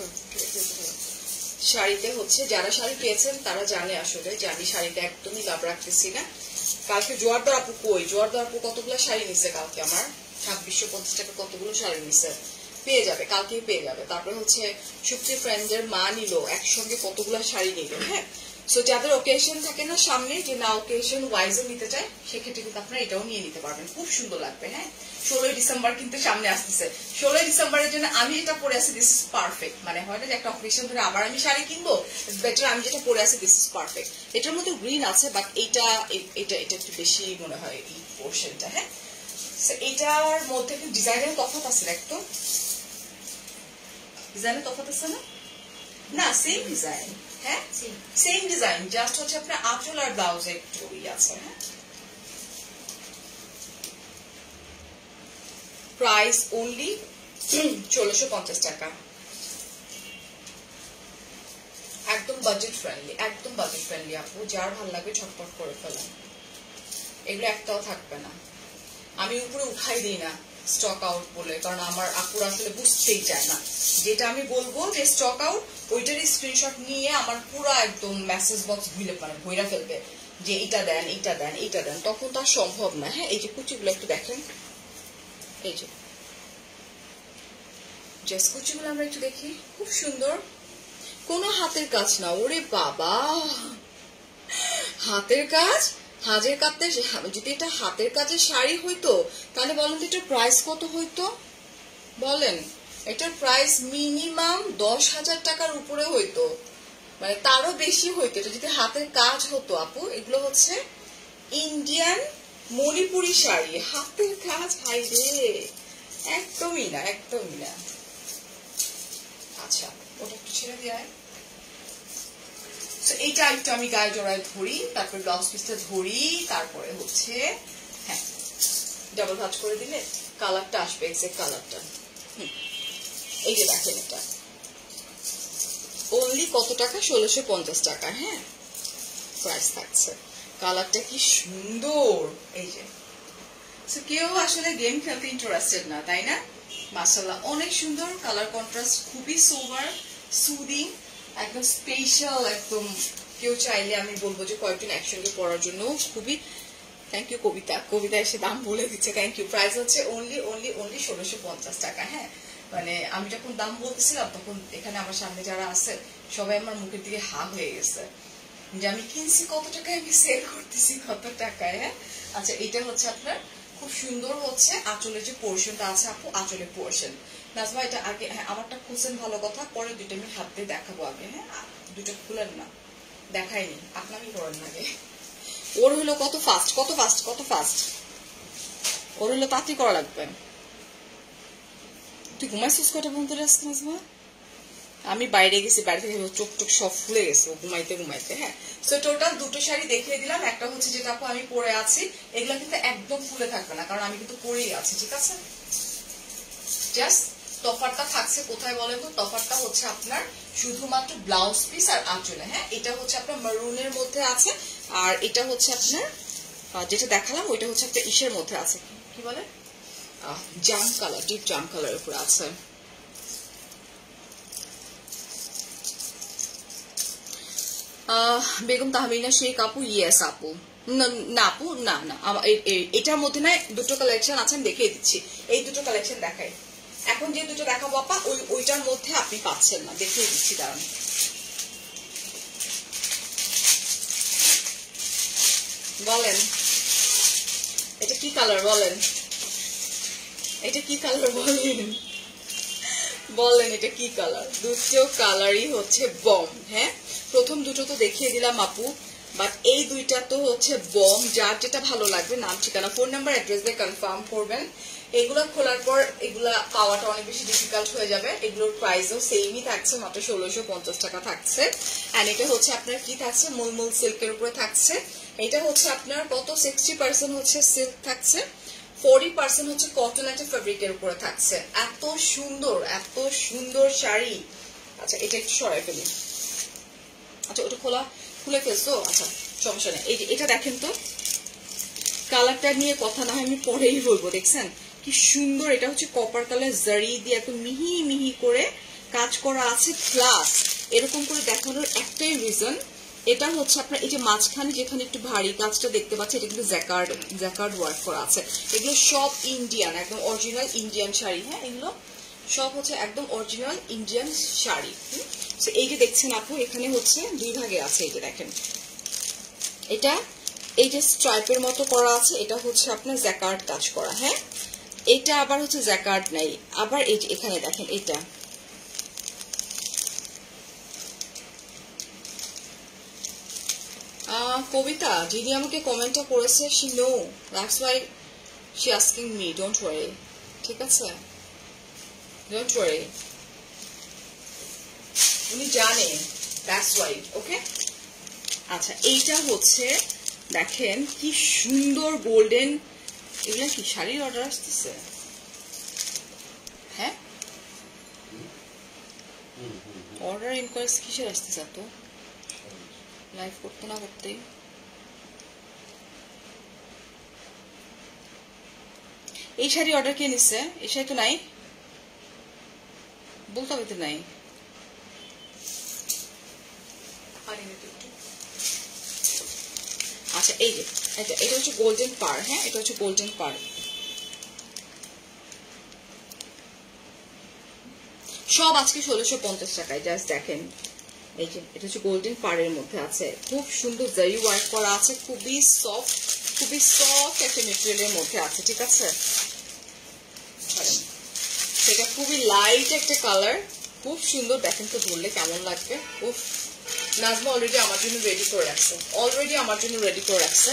শাড়িতে হচ্ছে যারা শাড়ি পেয়েছেন তারা জানে আসলে যে আমি শাড়িতে একদমই লাভ রাখতেছি না। কালকে জোয়ারদার আপু কই? জোয়ারদার আপু কতগুলো শাড়ি নিছে কালকে আমার? ছাব্বিশশো পঞ্চাশ টাকা কতগুলো শাড়ি নিছে? পেয়ে যাবে, কালকেই পেয়ে যাবে। তারপরে হচ্ছে সুপ্তি ফ্রেন্ডের মা নিল, একসঙ্গে কতগুলো শাড়ি নিল হ্যাঁ? সো যাদের ওকেশন থাকে না সামনে, যে না ওকেশন ওয়াইজে নিতে চায়, সেক্ষেত্রে কিন্তু আপনারা এটাও নিয়ে নিতে পারবেন। খুব সুন্দর লাগবে হ্যাঁ? ষোলোই ডিসেম্বর কিন্তু সামনে আসতেছে। ষোলোই ডিসেম্বরের জন্য আমি যেটা পরে আছি দিস ইজ পারফেক্ট মানে হয় না যে একটা অকেশন ধরে আবার আমি শাড়ি কিনবো বেটার আমি যেটা পরে আছি দিস ইজ পারফেক্ট এটার মধ্যে গ্রিন আছে বাট এইটা এটা এটা একটু বেশি মনে হয়, এই পোর্শনটা হ্যাঁ? এটার মধ্যে কিন্তু ডিজাইনের তফাৎ আছে একদম? ডিজাইনের তফাৎ আছে না? না সেম ডিজাইন হ্যাঁ? সেম ডিজাইন জাস্ট হচ্ছে আপনার আঁচল আর ব্লাউজে একটু আছে হ্যাঁ? প্রাইস অনলি ষোলোশো পঞ্চাশ টাকা। একদম বাজেট ফ্রেন্ডলি একদম বাজেট ফ্রেন্ডলি আপু যার ভালো লাগবে ছটপট করে ফেলেন। এগুলো একটাও থাকবে না। আমি উপরে উঠাই দিই না স্টক আউট বলে কারণ আমার আপুর আসলে বুঝতেই চায় না। যেটা আমি বলব যে স্টক আউট ওইটারই স্ক্রিনশট নিয়ে আমার পুরো একদম মেসেজ বক্স ভুলে মানে ভইরা ফেলবে যে এটা দেন এটা দেন এটা দেন। তখন তো সম্ভব না হ্যাঁ? এই যে কুচিগুলো একটু দেখেন। এই যে। জাস্ট কুচিগুলো আমরা একটু দেখি। খুব সুন্দর। কোনো হাতের কাজ না, ওরে বাবা! হাতের কাজ? হাতের কাজের যদি এটা হাতের কাজের শাড়ি হইতো, তাহলে বলেন তো এটার প্রাইস কত হইতো? বলেন। এটার প্রাইস মিনিমাম দশ হাজার টাকার উপরে হইতো। মানে তারও বেশি হইতো। এটা যদি হাতের কাজ হতো আপু, এগুলো হচ্ছে ইন্ডিয়ান মণিপুরি শাড়ি। হাতের কাজ হাই রে! একদমই না একদমই না। আচ্ছা ওটা একটু ছেড়ে দেয় এইটা একটু আমি গায়ে জড়ায় ধরি, তারপর ব্লাউজ পিসটা ধরি, তারপরে হচ্ছে হ্যাঁ ডাবল ভাজ করে দিলে কালারটা আসবে এক্সাক্ট কালারটা এই যে দেখেন এটা। অনলি কত টাকা? ষোলোশো পঞ্চাশ টাকা হ্যাঁ? প্রাইস থাকছে। কালারটা কি সুন্দর! এই যে। কেউ আসলে গেম খেলতে ইন্টারেস্টেড না, তাই না? মাসাল্লাহ অনেক সুন্দর কালার কন্ট্রাস্ট খুবই সোভার সুদিং একদম স্পেশাল একদম কেউ চাইলে আমি বলব যে কয়েকজন একসঙ্গে পড়ার জন্য খুবই থ্যাংক ইউ কবিতা। কবিতা এসে দাম বলে দিচ্ছে থ্যাংক ইউ প্রাইস হচ্ছে অনলি অনলি অনলি ষোলোশো পঞ্চাশ টাকা হ্যাঁ? মানে আমি যখন দাম বলতেছিলাম, তখন এখানে আমার সামনে যারা আছে, সবাই আমার মুখের দিকে হা হয়ে গেছে। যে আমি কিনছি কত টাকায়, আমি সেল করতেছি কত টাকায় হ্যাঁ? আচ্ছা এটা হচ্ছে আপনার খুব সুন্দর হচ্ছে আঁচলের যে পোর্শনটা আছে আপু, আঁচলের পোর্শন নাজমা, এটা আগে হ্যাঁ আমারটা খুলছেন ভালো কথা, পরে দুইটা আমি হাত দিয়ে দেখাবো আগে হ্যাঁ? দুটো খুলেন না, দেখাইনি, আপনারই করেন আগে। ওর হলো কত ফাস্ট কত ফাস্ট কত ফাস্ট ওর হলো তাড়াতাড়ি করা লাগবে। তুই ঘুমাইছিস কটা পর্যন্ত রেস্ট নাজমা? আমি বাইরে গেছি বাইরে থেকে চোখ টোক সব ফুলে গেছে ঘুমাইতে ঘুমাইতে হ্যাঁ? সো টোটাল দুটো শাড়ি দেখিয়ে দিলাম, একটা হচ্ছে যেটা আপু আমি পরে আছি, এগুলো কিন্তু একদম ফুলে থাকবে না, কারণ আমি কিন্তু পরেই আছি, ঠিক আছে? জাস্ট তফারটা থাকছে কোথায় বলেন তো? তফারটা হচ্ছে আপনার শুধুমাত্র ব্লাউজ পিস আর আঁচলে হ্যাঁ? এটা হচ্ছে আপনার মারুনের মধ্যে আছে, আর এটা হচ্ছে আপনার যেটা দেখালাম, ওইটা হচ্ছে একটা ইসের মধ্যে আছে। কি বলে? জাম কালার ডিপ জাম কালার উপরে আছে। বেগম তাহমিনা শেখ আপু ইয়েস আপু। না আপু, না না এটার মধ্যে না দুটো কালেকশন আছে, আমি দেখিয়ে দিচ্ছি। এই দুটো কালেকশন দেখাই। এখন যে দুটো দেখাবো আপা, ওই, ওইটার মধ্যে আপনি পাচ্ছেন না, দেখিয়ে দিচ্ছি, দাঁড়ান। বলেন, এটা কি কালার বলেন? এটা কি কালার বলেন? বলেন এটা কি কালার দুটো কালারই হচ্ছে বম হ্যাঁ? প্রথম দুটো তো দেখিয়ে দিলাম আপু বাট এই দুইটা তো হচ্ছে বম যার যেটা ভালো লাগবে, নাম, ঠিকানা ফোন নাম্বার অ্যাড্রেস দিয়ে কনফার্ম করবেন। এগুলো খোলার পর এগুলা পাওয়াটা অনেক বেশি ডিফিকাল্ট হয়ে যাবে। এগুলোর প্রাইসও সেমই থাকছে, মাত্র ষোলোশো পঞ্চাশ টাকা থাকছে। অ্যান্ড এটা হচ্ছে আপনার কি থাকছে? মুলমুল সিল্কের উপরে থাকছে। এটা হচ্ছে আপনার কত? সিক্সটি পার্সেন্ট হচ্ছে সিল্ক থাকছে। ফোরটি পার্সেন্ট হচ্ছে কটন একটা ফেব্রিকের উপরে থাকছে। এত সুন্দর এত সুন্দর শাড়ি। আচ্ছা এটা একটু সরাই ফেলি। আচ্ছা ওটা খোলা, খুলে ফেলছো? আচ্ছা সমস্যা নেই। এই এটা দেখেন তো। কালারটা নিয়ে কথা না হয়, আমি পরেই বলব, দেখছেন? কি সুন্দর, এটা হচ্ছে কপার কালার জারি দিয়ে এত মিহি মিহি করে কাজ করা আছে। প্লাস এরকম করে দেখানোর একটাই রিজন এটা হচ্ছে আপনার এই যে মাঝখানে যেখানে একটু ভারী কাজটা দেখতে পাচ্ছি, এটা কিন্তু জ্যাকার্ড জ্যাকার্ড ওয়ার্ক করা আছে। এগুলো সব ইন্ডিয়ান একদম অরিজিনাল ইন্ডিয়ান শাড়ি হ্যাঁ? এগুলো সব হচ্ছে একদম অরিজিনাল ইন্ডিয়ান শাড়ি তো এই যে দেখছেন আপু, এখানে হচ্ছে দুই ভাগে আছে, এই যে দেখেন। এটা, এই যে স্ট্রাইপের মতো করা আছে, এটা হচ্ছে আপনার জ্যাকার্ড কাজ করা হ্যাঁ? এটা আবার হচ্ছে জ্যাকার্ড নাই। আবার এই এখানে দেখেন, এটা। কবিতা যিনি আমাকে কমেন্টটা করেছে she know that's why she asking me don't worry ঠিক আছে? ডোন্ট ওয়ারি উনি জানে দ্যাটস ওয়াই ওকে আচ্ছা এইটা হচ্ছে দেখেন কি সুন্দর গোল্ডেন এগুলা কি শাড়ির অর্ডার আসতেছে? হ্যাঁ? অর্ডার ইনকোয়ারিজ কিসের আসতেছে এত? লাইভ করতে না করতেই? এই শাড়ি অর্ডার কে নিচ্ছে এই শাড়ি তো নাই। বলতে হবে তো নাই। আচ্ছা এই যে এটা এটা হচ্ছে গোল্ডেন পার হ্যাঁ? এটা হচ্ছে গোল্ডেন পার সব আজকে ষোলোশো পঞ্চাশ টাকায় জাস্ট দেখেন। এই এটা হচ্ছে গোল্ডেন পাড়ের মধ্যে আছে। খুব সুন্দর জারি ওয়ার্ক করা আছে, খুবই সফট খুবই সফট একটা মেটেরিয়ালের মধ্যে আছে, ঠিক আছে? সেটা খুবই লাইট একটা কালার খুব সুন্দর, দেখেন তো ধরলে কেমন লাগবে? খুব নাজমা অলরেডি আমার জন্য রেডি করে রাখছে অলরেডি আমার জন্য রেডি করে রাখছে।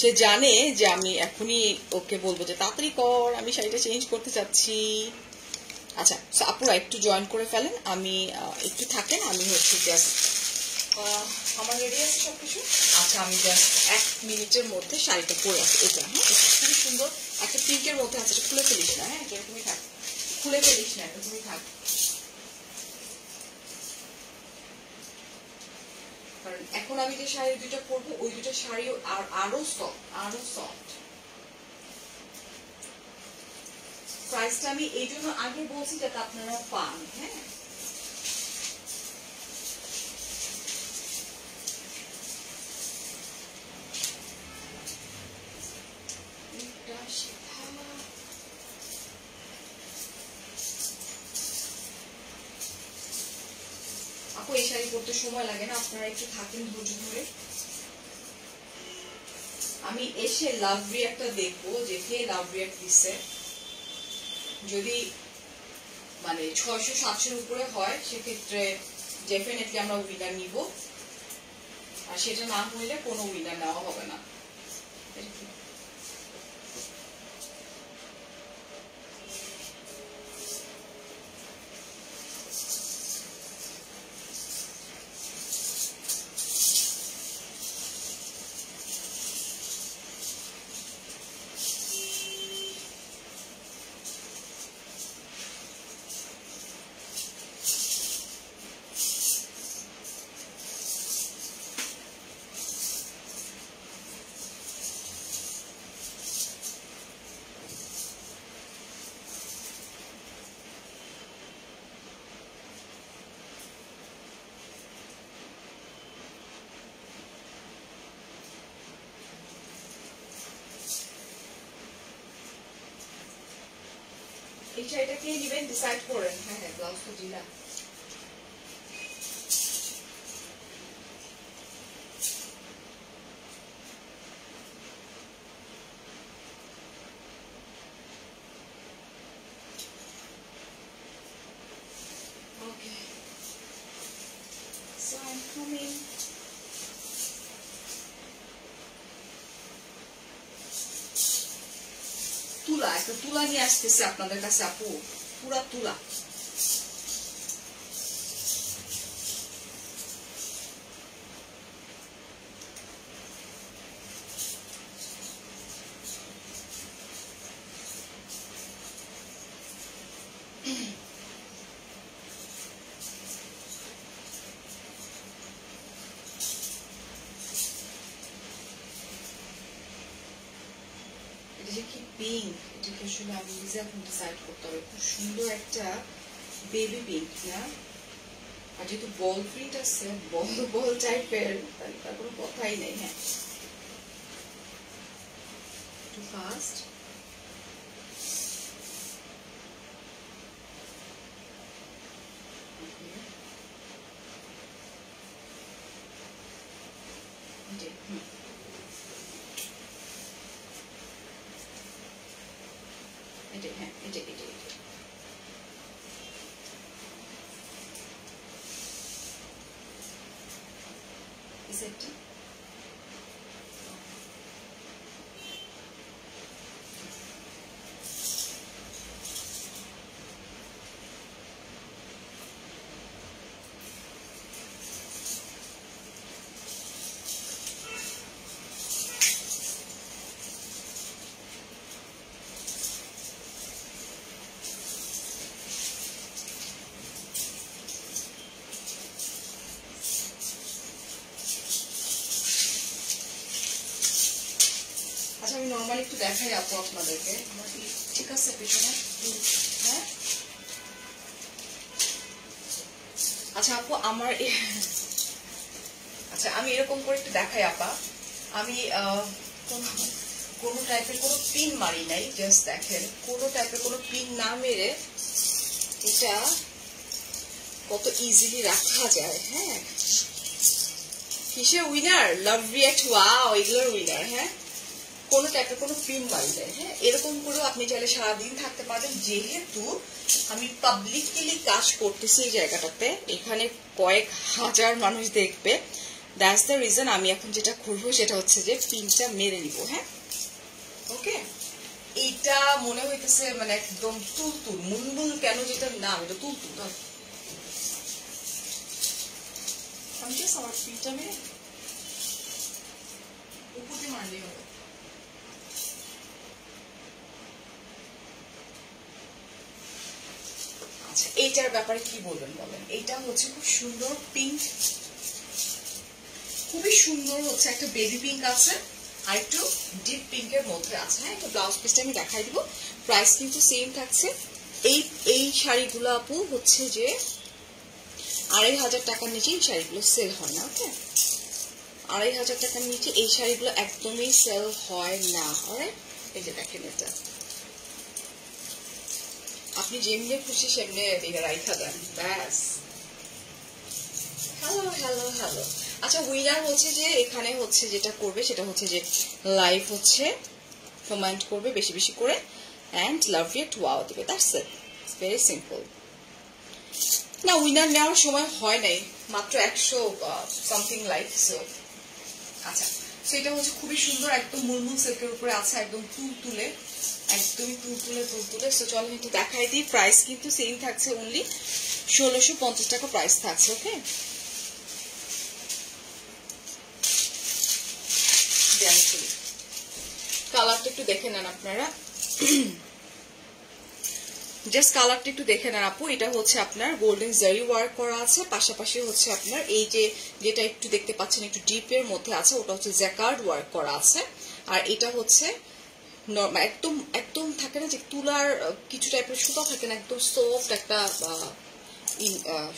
সে জানে যে আমি এখনই ওকে বলব যে, তাড়াতাড়ি কর, আমি শাড়িটা চেঞ্জ করতে চাচ্ছি আচ্ছা আপুরা একটু জয়েন করে ফেলেন, আমি একটু থাকেন, আমি হচ্ছে জাস্ট আমার রেডি আছে সব কিছু আচ্ছা আমি জাস্ট এক মিনিটের মধ্যে শাড়িটা পরে আছি এটা হ্যাঁ খুবই সুন্দর, একটা পিঙ্কের মধ্যে আছে খুলে ফেলিস না হ্যাঁ এরকমই থাক, খুলে ফেলিস না, এরকমই থাক। কারণ এখন আমি যে শাড়ি দুটো পরবো, ওই দুটো শাড়ি আর, আরও সফট আরও সফট প্রাইসটা আমি এই জন্য আগে বলছি যাতে আপনারা পান হ্যাঁ? আপু, এই শাড়ি পরতে সময় লাগে না, আপনারা একটু থাকেন ধৈর্য ধরে। আমি এসে লাভ রিয়াক্টটা দেখব যে কে লাভ রিয়াক্ট দিচ্ছে যদি মানে ছয়শো, সাতশোর উপরে হয়, সেক্ষেত্রে ডেফিনেটলি আমরা উইনার নিব। আর সেটা না হইলে কোনো উইনার নেওয়া হবে না। শাড়িটা কে নেবেন ডিসাইড করেন হ্যাঁ হ্যাঁ ব্লাউজ তো দিলাম। তুলা একটা তুলা নিয়ে আসতেছে আপনাদের কাছে আপু পুরা তুলা এটাকে আসলে আমি নিজে এখন ডিসাইড করতে হবে। খুব সুন্দর একটা বেবি পিঙ্ক না? আর যেহেতু বল প্রিন্ট আছে বল বল টাইপের তাহলে তার কোনো কথাই নেই হ্যাঁ? একটু ফাস্ট হুম। এটা হ্যাঁ এটা একটু দেখাই আপু আপনাদেরকে। ঠিক আছে, পিছনে? হ্যাঁ? আচ্ছা আপু, আমার আচ্ছা আমি এরকম করে একটু দেখাই আপা। আমি কোনো টাইপের কোনো পিন মারি নাই জাস্ট দেখেন। কোনো টাইপের কোনো পিন না মেরে এটা কত ইজিলি রাখা যায় হ্যাঁ? কিসের উইনার লাভ রিয়াক্ট ওয়াও এগুলোর উইনার হ্যাঁ? কোনো টাইপের কোনো পিন মারলে হ্যাঁ এরকম করেও আপনি চাইলে সারাদিন থাকতে পারবেন। যেহেতু আমি পাবলিকলি কাজ করতেছি এই জায়গাটাতে, এখানে কয়েক হাজার মানুষ দেখবে। দ্যাটস দ্য রিজন আমি এখন যেটা করব সেটা হচ্ছে যে পিনটা মেরে নিব হ্যাঁ? ওকে এইটা মনে হইতেছে মানে একদম তুলতুল, মুলমুল কেন যেটা নাম? এটা তুলতুল। আমি জাস্ট আমার পিনটা মেরে উপর দিয়ে মারলেই হবে। আচ্ছা এইটার ব্যাপারে কি বলবেন বলেন? এইটা হচ্ছে খুব সুন্দর পিঙ্ক খুবই সুন্দর হচ্ছে, একটা বেবি পিঙ্ক আছে, আর একটু ডিপ পিঙ্কের মধ্যে আছে। হ্যাঁ একটু ব্লাউজ পিসটা আমি দেখাই দিব। প্রাইস কিন্তু সেম থাকছে। এই এই শাড়িগুলো আপু হচ্ছে যে আড়াই হাজার টাকার নিচে এই শাড়িগুলো সেল হয় না ওকে আড়াই হাজার টাকার নিচে এই শাড়িগুলো একদমই সেল হয় না অলরাইট এই যে দেখেন এটা। আপনি যেমনি খুশি সেমনি এদিকে রাইখা দেন। ব্যাস। Hello hello hello. আচ্ছা উইনার হচ্ছে যে এখানে হচ্ছে যেটা করবে সেটা হচ্ছে যে লাইভ হচ্ছে কমেন্ট করবে বেশি বেশি করে অ্যান্ড লাভ রিয়েক্ট ওয়াও দেবে। দ্যাটস ইট ভেরি সিম্পল না উইনার নেওয়ার সময় হয় নাই। মাত্র একশো সামথিং লাইক সো আচ্ছা সেটা হচ্ছে খুবই সুন্দর, একদম মুলমুল সিল্কের উপরে আছে, একদম তুল তুলে। একদমই তুল তুলে সো চলো একটু দেখাই দিই। প্রাইস কিন্তু সেম থাকছে অনলি ষোলোশো পঞ্চাশ টাকা প্রাইস থাকছে ওকে কালারটা একটু দেখে নেন আপনারা। জাস্ট কালারটা একটু দেখে নেন আপু। এটা হচ্ছে আপনার গোল্ডেন জারি ওয়ার্ক করা আছে। পাশাপাশি হচ্ছে আপনার এই যে যেটা একটু দেখতে পাচ্ছেন, একটু ডিপের মধ্যে আছে, ওটা হচ্ছে জ্যাকার্ড ওয়ার্ক করা আছে। আর এটা হচ্ছে নর্মাল একদম একদম থাকে না যে তুলার কিছু টাইপের সুতা থাকে না, একদম সফট একটা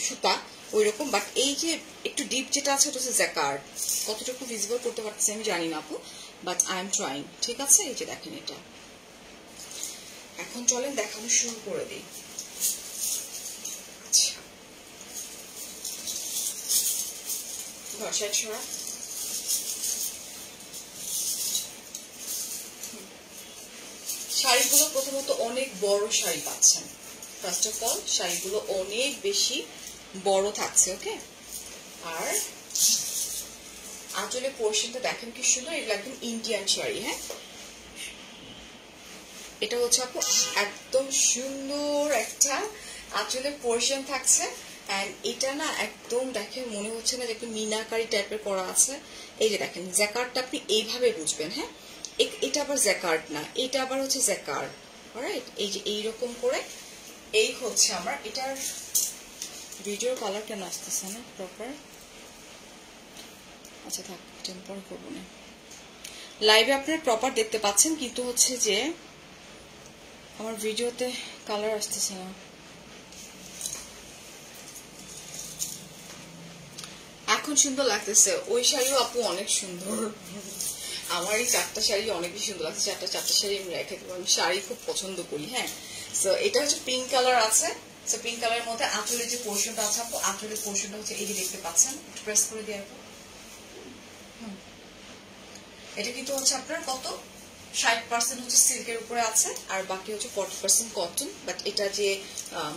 সুতা ওই রকম বাট এই যে একটু ডিপ যেটা আছে, ওটা হচ্ছে জ্যাকার্ড। কতটুকু ভিজিবল করতে পারতেছি আমি জানি না আপু বাট আই এম ট্রাইং ঠিক আছে? এই যে দেখেন এটা। এখন চলেন, দেখানো শুরু করে দিই। আচ্ছা। ঘষায় ছড়া। শাড়িগুলো প্রথমত অনেক বড় শাড়ি পাচ্ছেন। ফার্স্ট অফ অল শাড়িগুলো অনেক বেশি বড় থাকছে ওকে আর আঁচলের পোর্শনটা দেখেন কি সুন্দর, এগুলো একদম ইন্ডিয়ান শাড়ি হ্যাঁ? এটা হচ্ছে আপু একদম সুন্দর একটা আঁচলের পোর্শন থাকছে। অ্যান্ড এটা না একদম দেখে মনে হচ্ছে না যে একটু মিনাকারি টাইপের করা আছে। এই যে দেখেন জ্যাকারটা আপনি এইভাবে বুঝবেন হ্যাঁ? এটা আবার জ্যাকার্ড না, এটা আবার হচ্ছে জ্যাকার্ড। রাইট এই যে এইরকম করে এই হচ্ছে আমার, এটার ভিডিও কালার কেন আসতেছে না? প্রপার আচ্ছা থাক, এটা আমি না। লাইভে আপনারা প্রপার দেখতে পাচ্ছেন, কিন্তু হচ্ছে যে আমার ভিডিওতে কালার আসতেছে না। এখন সুন্দর লাগতেছে। ওই শাড়িও আপু অনেক সুন্দর। আমার এই চারটা শাড়ি অনেক বেশি সুন্দর লাগছে চারটা চারটা শাড়ি আমি রেখে দেবো। আমি শাড়ি খুব পছন্দ করি হ্যাঁ? তো এটা হচ্ছে পিঙ্ক কালার আছে। তো পিঙ্ক কালারের মধ্যে আঁচলের যে পোর্শনটা আছে আপু, আঁচলের পোর্শনটা হচ্ছে এই যে দেখতে পাচ্ছেন। প্রেস করে দিয়ে আপু। এটা কিন্তু হচ্ছে আপনার কত? ষাট পার্সেন্ট হচ্ছে সিল্কের উপরে আছে, আর বাকি হচ্ছে ফর্টি পার্সেন্ট কটন বাট এটা যে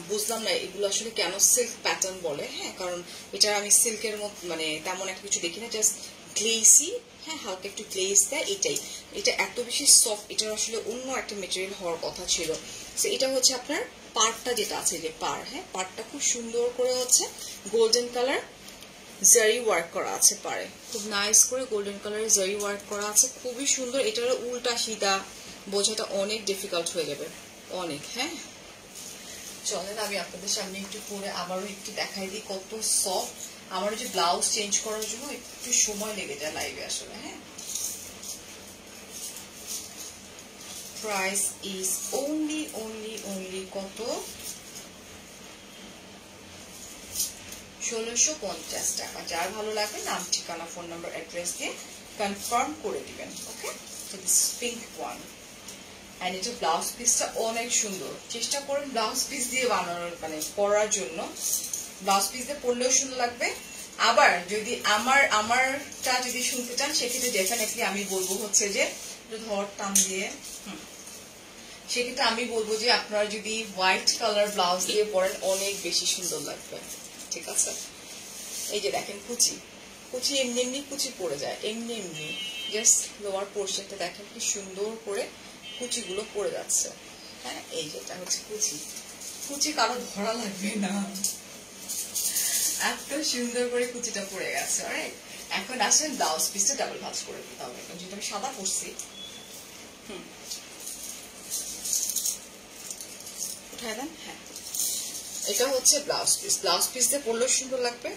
বুঝলাম না, এগুলো আসলে কেন সিল্ক প্যাটার্ন বলে হ্যাঁ? কারণ এটা আমি সিল্কের মধ্যে মানে তেমন একটা কিছু দেখি না জাস্ট গ্লেসি হ্যাঁ হালকা একটু গ্লেস দেয়, এটাই। এটা এত বেশি সফট এটার আসলে অন্য একটা মেটেরিয়াল হওয়ার কথা ছিল। তো এটা হচ্ছে আপনার পার্টটা যেটা আছে, যে পার হ্যাঁ পার্টটা খুব সুন্দর করে হচ্ছে গোল্ডেন কালার জারি ওয়ার্ক করা আছে পারে খুব নাইস করে গোল্ডেন কালারের জারি ওয়ার্ক করা আছে, খুবই সুন্দর। এটার উল্টা সিধা বোঝাটা অনেক ডিফিকাল্ট হয়ে যাবে। অনেক হ্যাঁ। চলেন, আমি আপনাদের সামনে একটু পরে আবারও একটু দেখাই দিই কত সফট আমার যে ব্লাউজ চেঞ্জ করার জন্য একটু সময় লেগে যায় লাইভে আসলে হ্যাঁ? Price is only only only কত? ষোলোশো পঞ্চাশ টাকা। যার ভালো লাগবে নাম, ঠিকানা ফোন নাম্বার অ্যাড্রেস দিয়ে কনফার্ম করে দিবেন ওকে পিঙ্ক ওয়ান অ্যান্ড এটা ব্লাউজ পিসটা অনেক সুন্দর। চেষ্টা করুন ব্লাউজ পিস দিয়ে বানানোর মানে পরার জন্য। ব্লাউজ পিস পরলেও সুন্দর লাগবে। আবার যদি আমার, আমারটা যদি শুনতে চান, সেক্ষেত্রে ডেফিনেটলি আমি বলব হচ্ছে যে ধর টান দিয়ে সেক্ষেত্রে আমি বলব যে, আপনারা যদি হোয়াইট কালার ব্লাউজ দিয়ে পরেন, অনেক বেশি সুন্দর লাগবে। ঠিক আছে? এই যে দেখেন, কুচি। কুচি এমনি এমনি কুচি পড়ে যায়। এমনি এমনি। জাস্ট লোয়ার পোর্শনটা দেখেন কি সুন্দর করে কুচিগুলো পড়ে যাচ্ছে। হ্যাঁ এই যেটা হচ্ছে কুচি। কুচি কারও ধরা লাগবে না। এত সুন্দর করে কুচিটা পড়ে গেছে, alright? এখন আসেন ব্লাউজ পিসটা ডাবল ভাঁজ করে দিতে হবে যেহেতু আমি সাদা পরছি। হুম। উঠায় দেন? হ্যাঁ। এটা হচ্ছে ব্লাউজ পিস ব্লাউজ পিস দিয়ে পরলেও সুন্দর লাগবে।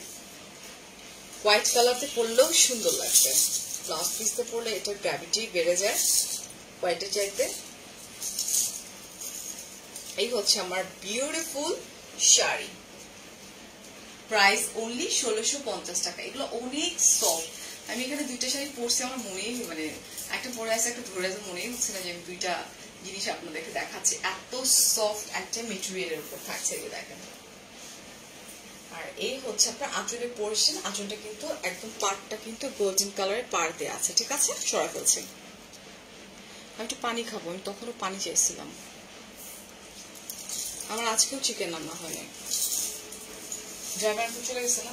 হোয়াইট কালার দিয়ে পরলেও সুন্দর লাগবে। ব্লাউজ পিস দিয়ে পরলে এটার গ্র্যাভিটি বেড়ে যায় হোয়াইটের চাইতে। এই হচ্ছে আমার বিউটিফুল শাড়ি। প্রাইস অনলি ষোলোশো পঞ্চাশ টাকা। এগুলো অনেক সফট আমি এখানে দুইটা শাড়ি পরছি, আমার মনেই মানে একটা পরে আছে, একটা ধরে আছে, মনেই হচ্ছে না যে আমি দুইটা জিনিস আপনাদেরকে দেখাচ্ছি। এত সফট একটা মেটেরিয়ালের উপর থাকছে এগুলো দেখেন। আর এই হচ্ছে আপনার আঁচলের পোর্শন আঁচলটা কিন্তু একদম পার্টটা কিন্তু গোল্ডেন কালারের পার দেওয়া আছে, ঠিক আছে? সরা ফেলছি। আমি একটু পানি খাব, আমি তখনও পানি চেয়েছিলাম। আমার আজকেও চিকেন রান্না হয়নি। ড্রাইভার এখন চলে গেছে না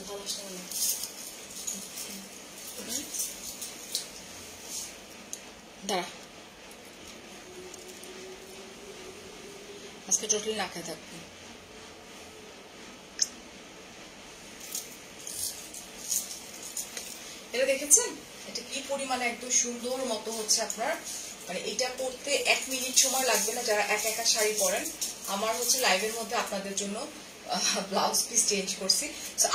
ভালো আসলে না। দাঁড়া আজকে টোটালি না খেয়ে থাকব এটা দেখেছেন এটা কি পরিমাণে একদম সুন্দর মতো হচ্ছে আপনার মানে এটা করতে এক মিনিট সময় লাগবে না যারা এক একা শাড়ি পরেন। আমার হচ্ছে লাইভের মধ্যে আপনাদের জন্য ব্লাউজ পিস চেঞ্জ করছি।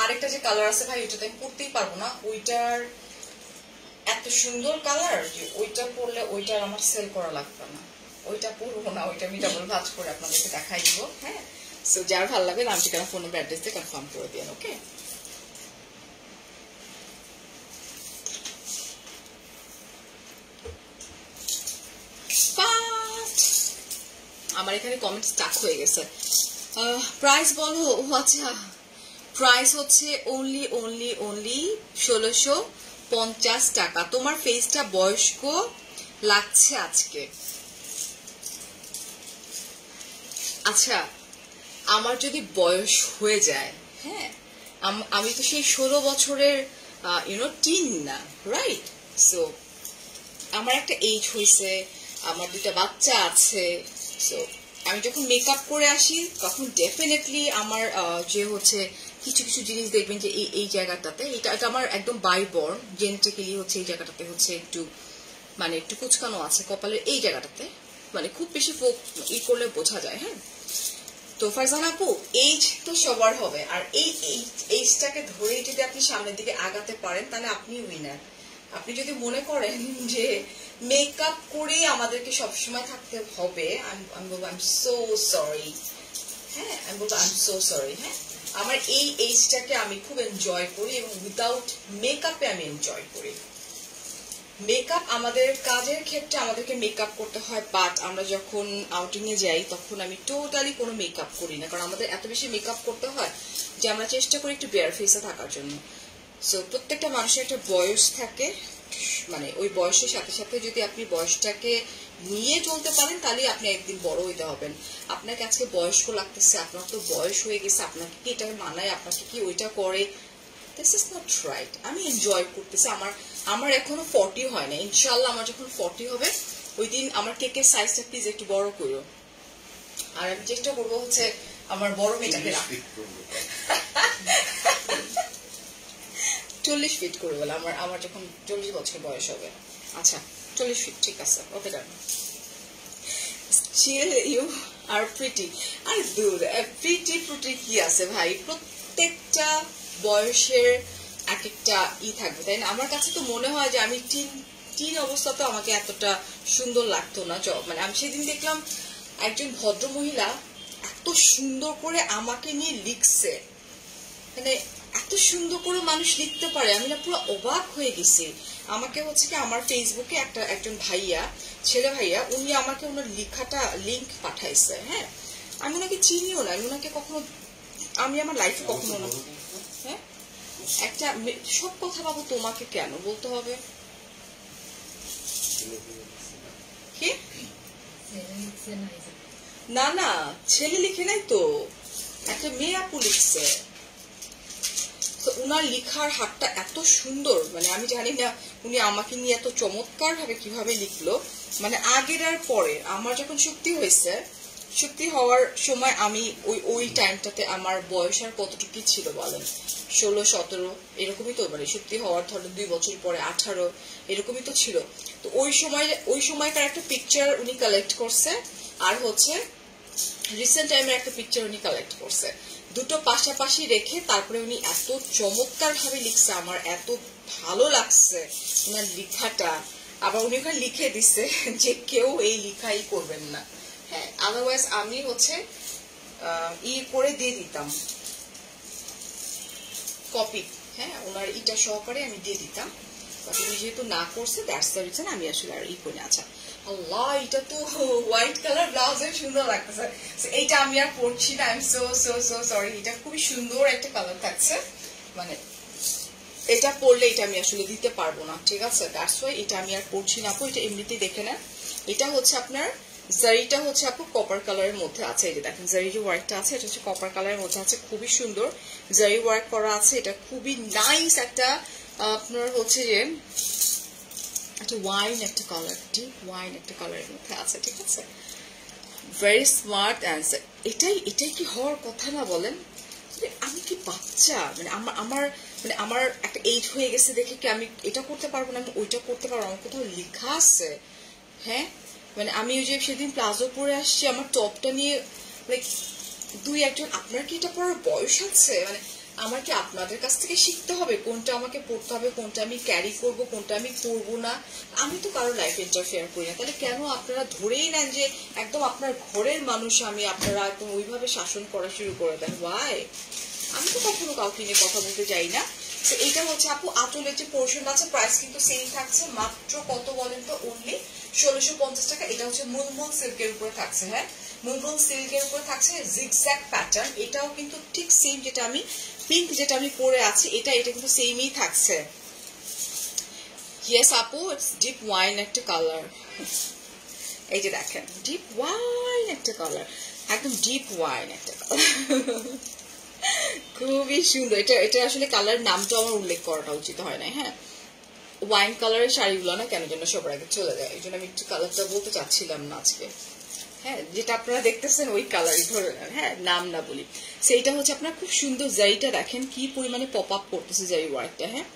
আরেকটা যে কালার আছে ভাই ওইটা তো আমি পরতেই পারব না। ওইটার এত সুন্দর কালার যে ওইটা পরলে ওইটার আমার সেল করা লাগবে না। ওইটা পরবো না, ওইটা আমি ডাবল ভাজ করে আপনাদেরকে দেখাই দিব হ্যাঁ? সো যার ভালো লাগবে, নাম ঠিকানা ফোন নাম্বার অ্যাড্রেস কনফার্ম করে দিন ওকে আমার এখানে কমেন্ট স্টাক হয়ে গেছে। প্রাইস বলো আচ্ছা। প্রাইস হচ্ছে অনলি অনলি অনলি ষোলোশো পঞ্চাশ টাকা। তোমার ফেসটা বয়স্ক লাগছে আজকে। আচ্ছা আমার যদি বয়স হয়ে যায় হ্যাঁ আমি তো সেই ষোলো বছরের ইউনো টিন না রাইট সো আমার একটা এজ হয়েছে আমার দুটা বাচ্চা আছে সো আমি যখন মেকআপ করে আসি, তখন ডেফিনেটলি আমার যে হচ্ছে কিছু কিছু জিনিস দেখবেন যে এই এই জায়গাটাতে, এটা আমার একদম বাই বর জেনেটিক্যালি হচ্ছে এই জায়গাটাতে হচ্ছে একটু মানে একটু কুচকানো আছে কপালের এই জায়গাটাতে মানে খুব বেশি ফোক ই করলে বোঝা যায় হ্যাঁ? তো ফারজান আপু এইজ তো সবার হবে, আর এই এইজটাকে ধরেই যদি আপনি সামনের দিকে আগাতে পারেন, তাহলে আপনি উইনার আপনি যদি মনে করেন যে মেকআপ করে আমাদেরকে সবসময় থাকতে হবে। আমি বলব আই এম সো সরি হ্যাঁ আমি বলব আই এম সো সরি হ্যাঁ। আমার এই এইজটাকে আমি খুব এনজয় করি এবং উইদাউট মেকআপে আমি এনজয় করি। মেকআপ আমাদের কাজের ক্ষেত্রে আমাদেরকে মেকআপ করতে হয় বাট আমরা যখন আউটিং এ যাই, তখন আমি টোটালি কোনো মেকআপ করি না। কারণ আমাদের এত বেশি মেকআপ করতে হয় যে আমরা চেষ্টা করি একটু বেয়ার ফেসে থাকার জন্য। সো প্রত্যেকটা মানুষের একটা বয়স থাকে। মানে ওই বয়সের সাথে সাথে যদি আপনি বয়সটাকে নিয়ে চলতে পারেন তাহলে আপনি একদিন বড় হইতে হবেন। আপনাকে আজকে বয়স্ক লাগতেছে আপনার তো বয়স হয়ে গেছে আপনাকে কি এটা মানায় আপনাকে কি ওইটা করে? দিস ইজ নট রাইট আমি এনজয় করতেছি। আমার আমার এখনও ফর্টি হয় না ইনশাল্লাহ আমার যখন ফর্টি হবে ওই দিন আমার কেকের সাইজটা প্লিজ একটু বড় করো। আর আমি চেষ্টা করব হচ্ছে আমার বড় মেয়েটাকে *laughs* চল্লিশ ফিট করে বলে আমার আমার যখন চল্লিশ বছর বয়স হবে। আচ্ছা। চল্লিশ ফিট ঠিক আছে ওকে ডান চিল ইউ আর প্রিটি আর দূর প্রিটি প্রিটি কি আছে ভাই? প্রত্যেকটা বয়সের এক একটা ই থাকবে তাই না? আমার কাছে তো মনে হয় যে আমি টিন টিন অবস্থাতে আমাকে এতটা সুন্দর লাগতো না মানে আমি সেদিন দেখলাম একজন ভদ্র মহিলা এত সুন্দর করে আমাকে নিয়ে লিখছে। মানে এত সুন্দর করে মানুষ লিখতে পারে আমি না পুরো অবাক হয়ে গেছি। আমাকে হচ্ছে কি আমার ফেসবুকে একটা একজন ভাইয়া ছেলে ভাইয়া উনি আমাকে ওনার লেখাটা লিঙ্ক পাঠাইছে হ্যাঁ? আমি ওনাকে চিনিও না আমি ওনাকে কখনো আমি আমার লাইফে কখনো না হ্যাঁ? একটা সব কথা বাবু তোমাকে কেন বলতে হবে? কি? না না ছেলে লিখে নাই তো। একটা মেয়ে আপু লিখছে। তো উনার লিখার হাতটা এত সুন্দর মানে আমি জানি না উনি আমাকে নিয়ে এত চমৎকার ভাবে কীভাবে লিখলো। মানে আগের আর পরে আমার যখন শক্তি হয়েছে শক্তি হওয়ার সময় আমি ওই ওই টাইমটাতে আমার বয়স আর কতটুকু ছিল বলেন? ষোলো, সতেরো, এরকমই তো মানে শক্তি হওয়ার ধরো দুই বছর পরে আঠারো, এরকমই তো ছিল। তো ওই সময়, ওই সময়কার একটা পিকচার উনি কালেক্ট করছে, আর হচ্ছে রিসেন্ট টাইমের একটা পিকচার উনি কালেক্ট করছে। দুটো পাশাপাশি রেখে তারপরে উনি এত চমৎকার ভাবে লিখছে, আমার এত ভালো লাগছে ওনার লিখাটা। আবার উনি ওখানে লিখে দিচ্ছে যে কেউ এই লিখাই করবেন না। হ্যাঁ আদারওয়াইজ আমি হচ্ছে ই করে দিয়ে দিতাম। কপি হ্যাঁ ওনার ইটা সহকারে আমি দিয়ে দিতাম। উনি যেহেতু না করছে দ্যাটস দ্য রিজন আমি আসলে আর ই করে আচ্ছা আল্লাহ, এটা তো হোয়াইট কালার ব্লাউজে সুন্দর লাগতেছে। এইটা আমি আর পরছি না I am so so so sorry এটা খুবই সুন্দর একটা কালার থাকছে। মানে এটা পরলে এটা আমি আসলে দিতে পারব না, ঠিক আছে? দ্যাটস ওয়াই এটা আমি আর পরছি না, আপু। এটা এমনিতেই দেখে নেন। এটা হচ্ছে আপনার, জারিটা হচ্ছে আপু কপার কালারের মধ্যে আছে। এই যে দেখেন, জারি যে ওয়ার্কটা আছে, এটা হচ্ছে কপার কালারের মধ্যে আছে। খুবই সুন্দর। জারি ওয়ার্ক করা আছে। এটা খুবই নাইস একটা আপনার হচ্ছে যে একটা ওয়াইন একটা কালার ডিপ ওয়াইন একটা কালারের মধ্যে? আছে ঠিক আছে। ভেরি স্মার্ট অ্যান্সার এটাই এটাই কি হওয়ার কথা না বলেন? আমি কি বাচ্চা? মানে আমার আমার মানে আমার একটা এইজ হয়ে গেছে দেখে কি আমি এটা করতে পারব না, আমি ওইটা করতে পারব আমার কোথাও লেখা আছে? হ্যাঁ? মানে আমি ওই যে সেদিন প্লাজো পরে আসছি, আমার টপটা নিয়ে লাইক দুই একজন, আপনার কি এটা পড়ার বয়স আছে? মানে আমার কি আপনাদের কাছ থেকে শিখতে হবে কোনটা আমাকে পড়তে হবে, কোনটা আমি ক্যারি করব, কোনটা আমি করব না। আমি তো কারও লাইফ ইন্টারফেয়ার করি না। তাহলে কেন আপনারা ধরেই নেন যে একদম আপনার ঘরের মানুষ আমি আপনারা একদম ওইভাবে শাসন করা শুরু করে দেন? ওয়াই আমি তো কখনো কাউকে নিয়ে কথা বলতে চাই না। তো এইটা হচ্ছে আপু, আঁচলের যে পোর্শন আছে প্রাইস কিন্তু সেম থাকছে, মাত্র কত বলেন তো? অনলি ষোলোশো পঞ্চাশ টাকা। এটা হচ্ছে মুলমুল সিল্কের উপরে থাকছে হ্যাঁ? মুলমুল সিল্কের উপরে থাকছে জিগজ্যাক প্যাটার্ন এটাও কিন্তু ঠিক সেম যেটা আমি পিঙ্ক যেটা আমি পরে আছি, এটা এটা কিন্তু সেমই থাকছে। ইয়েস আপু ইটস ডিপ ওয়াইন একটা কালার এই যে দেখেন ডিপ ওয়াইন একটা কালার একদম ডিপ ওয়াইন একটা কালার খুবই সুন্দর। এটা এটা আসলে কালার নামটা আমার উল্লেখ করাটা উচিত হয় না হ্যাঁ? ওয়াইন কালারের শাড়িগুলো না কেন যেন সবার আগে চলে যায়? এই জন্য আমি একটু কালারটা বলতে চাচ্ছিলাম না আজকে। হ্যাঁ যেটা আপনারা দেখতেছেন ওই কালারই ধরে হ্যাঁ নাম না বলি। সেইটা হচ্ছে আপনার খুব সুন্দর জারিটা দেখেন কি পরিমাণে পপ আপ করতেছে জারি ওয়ার্কটা হ্যাঁ?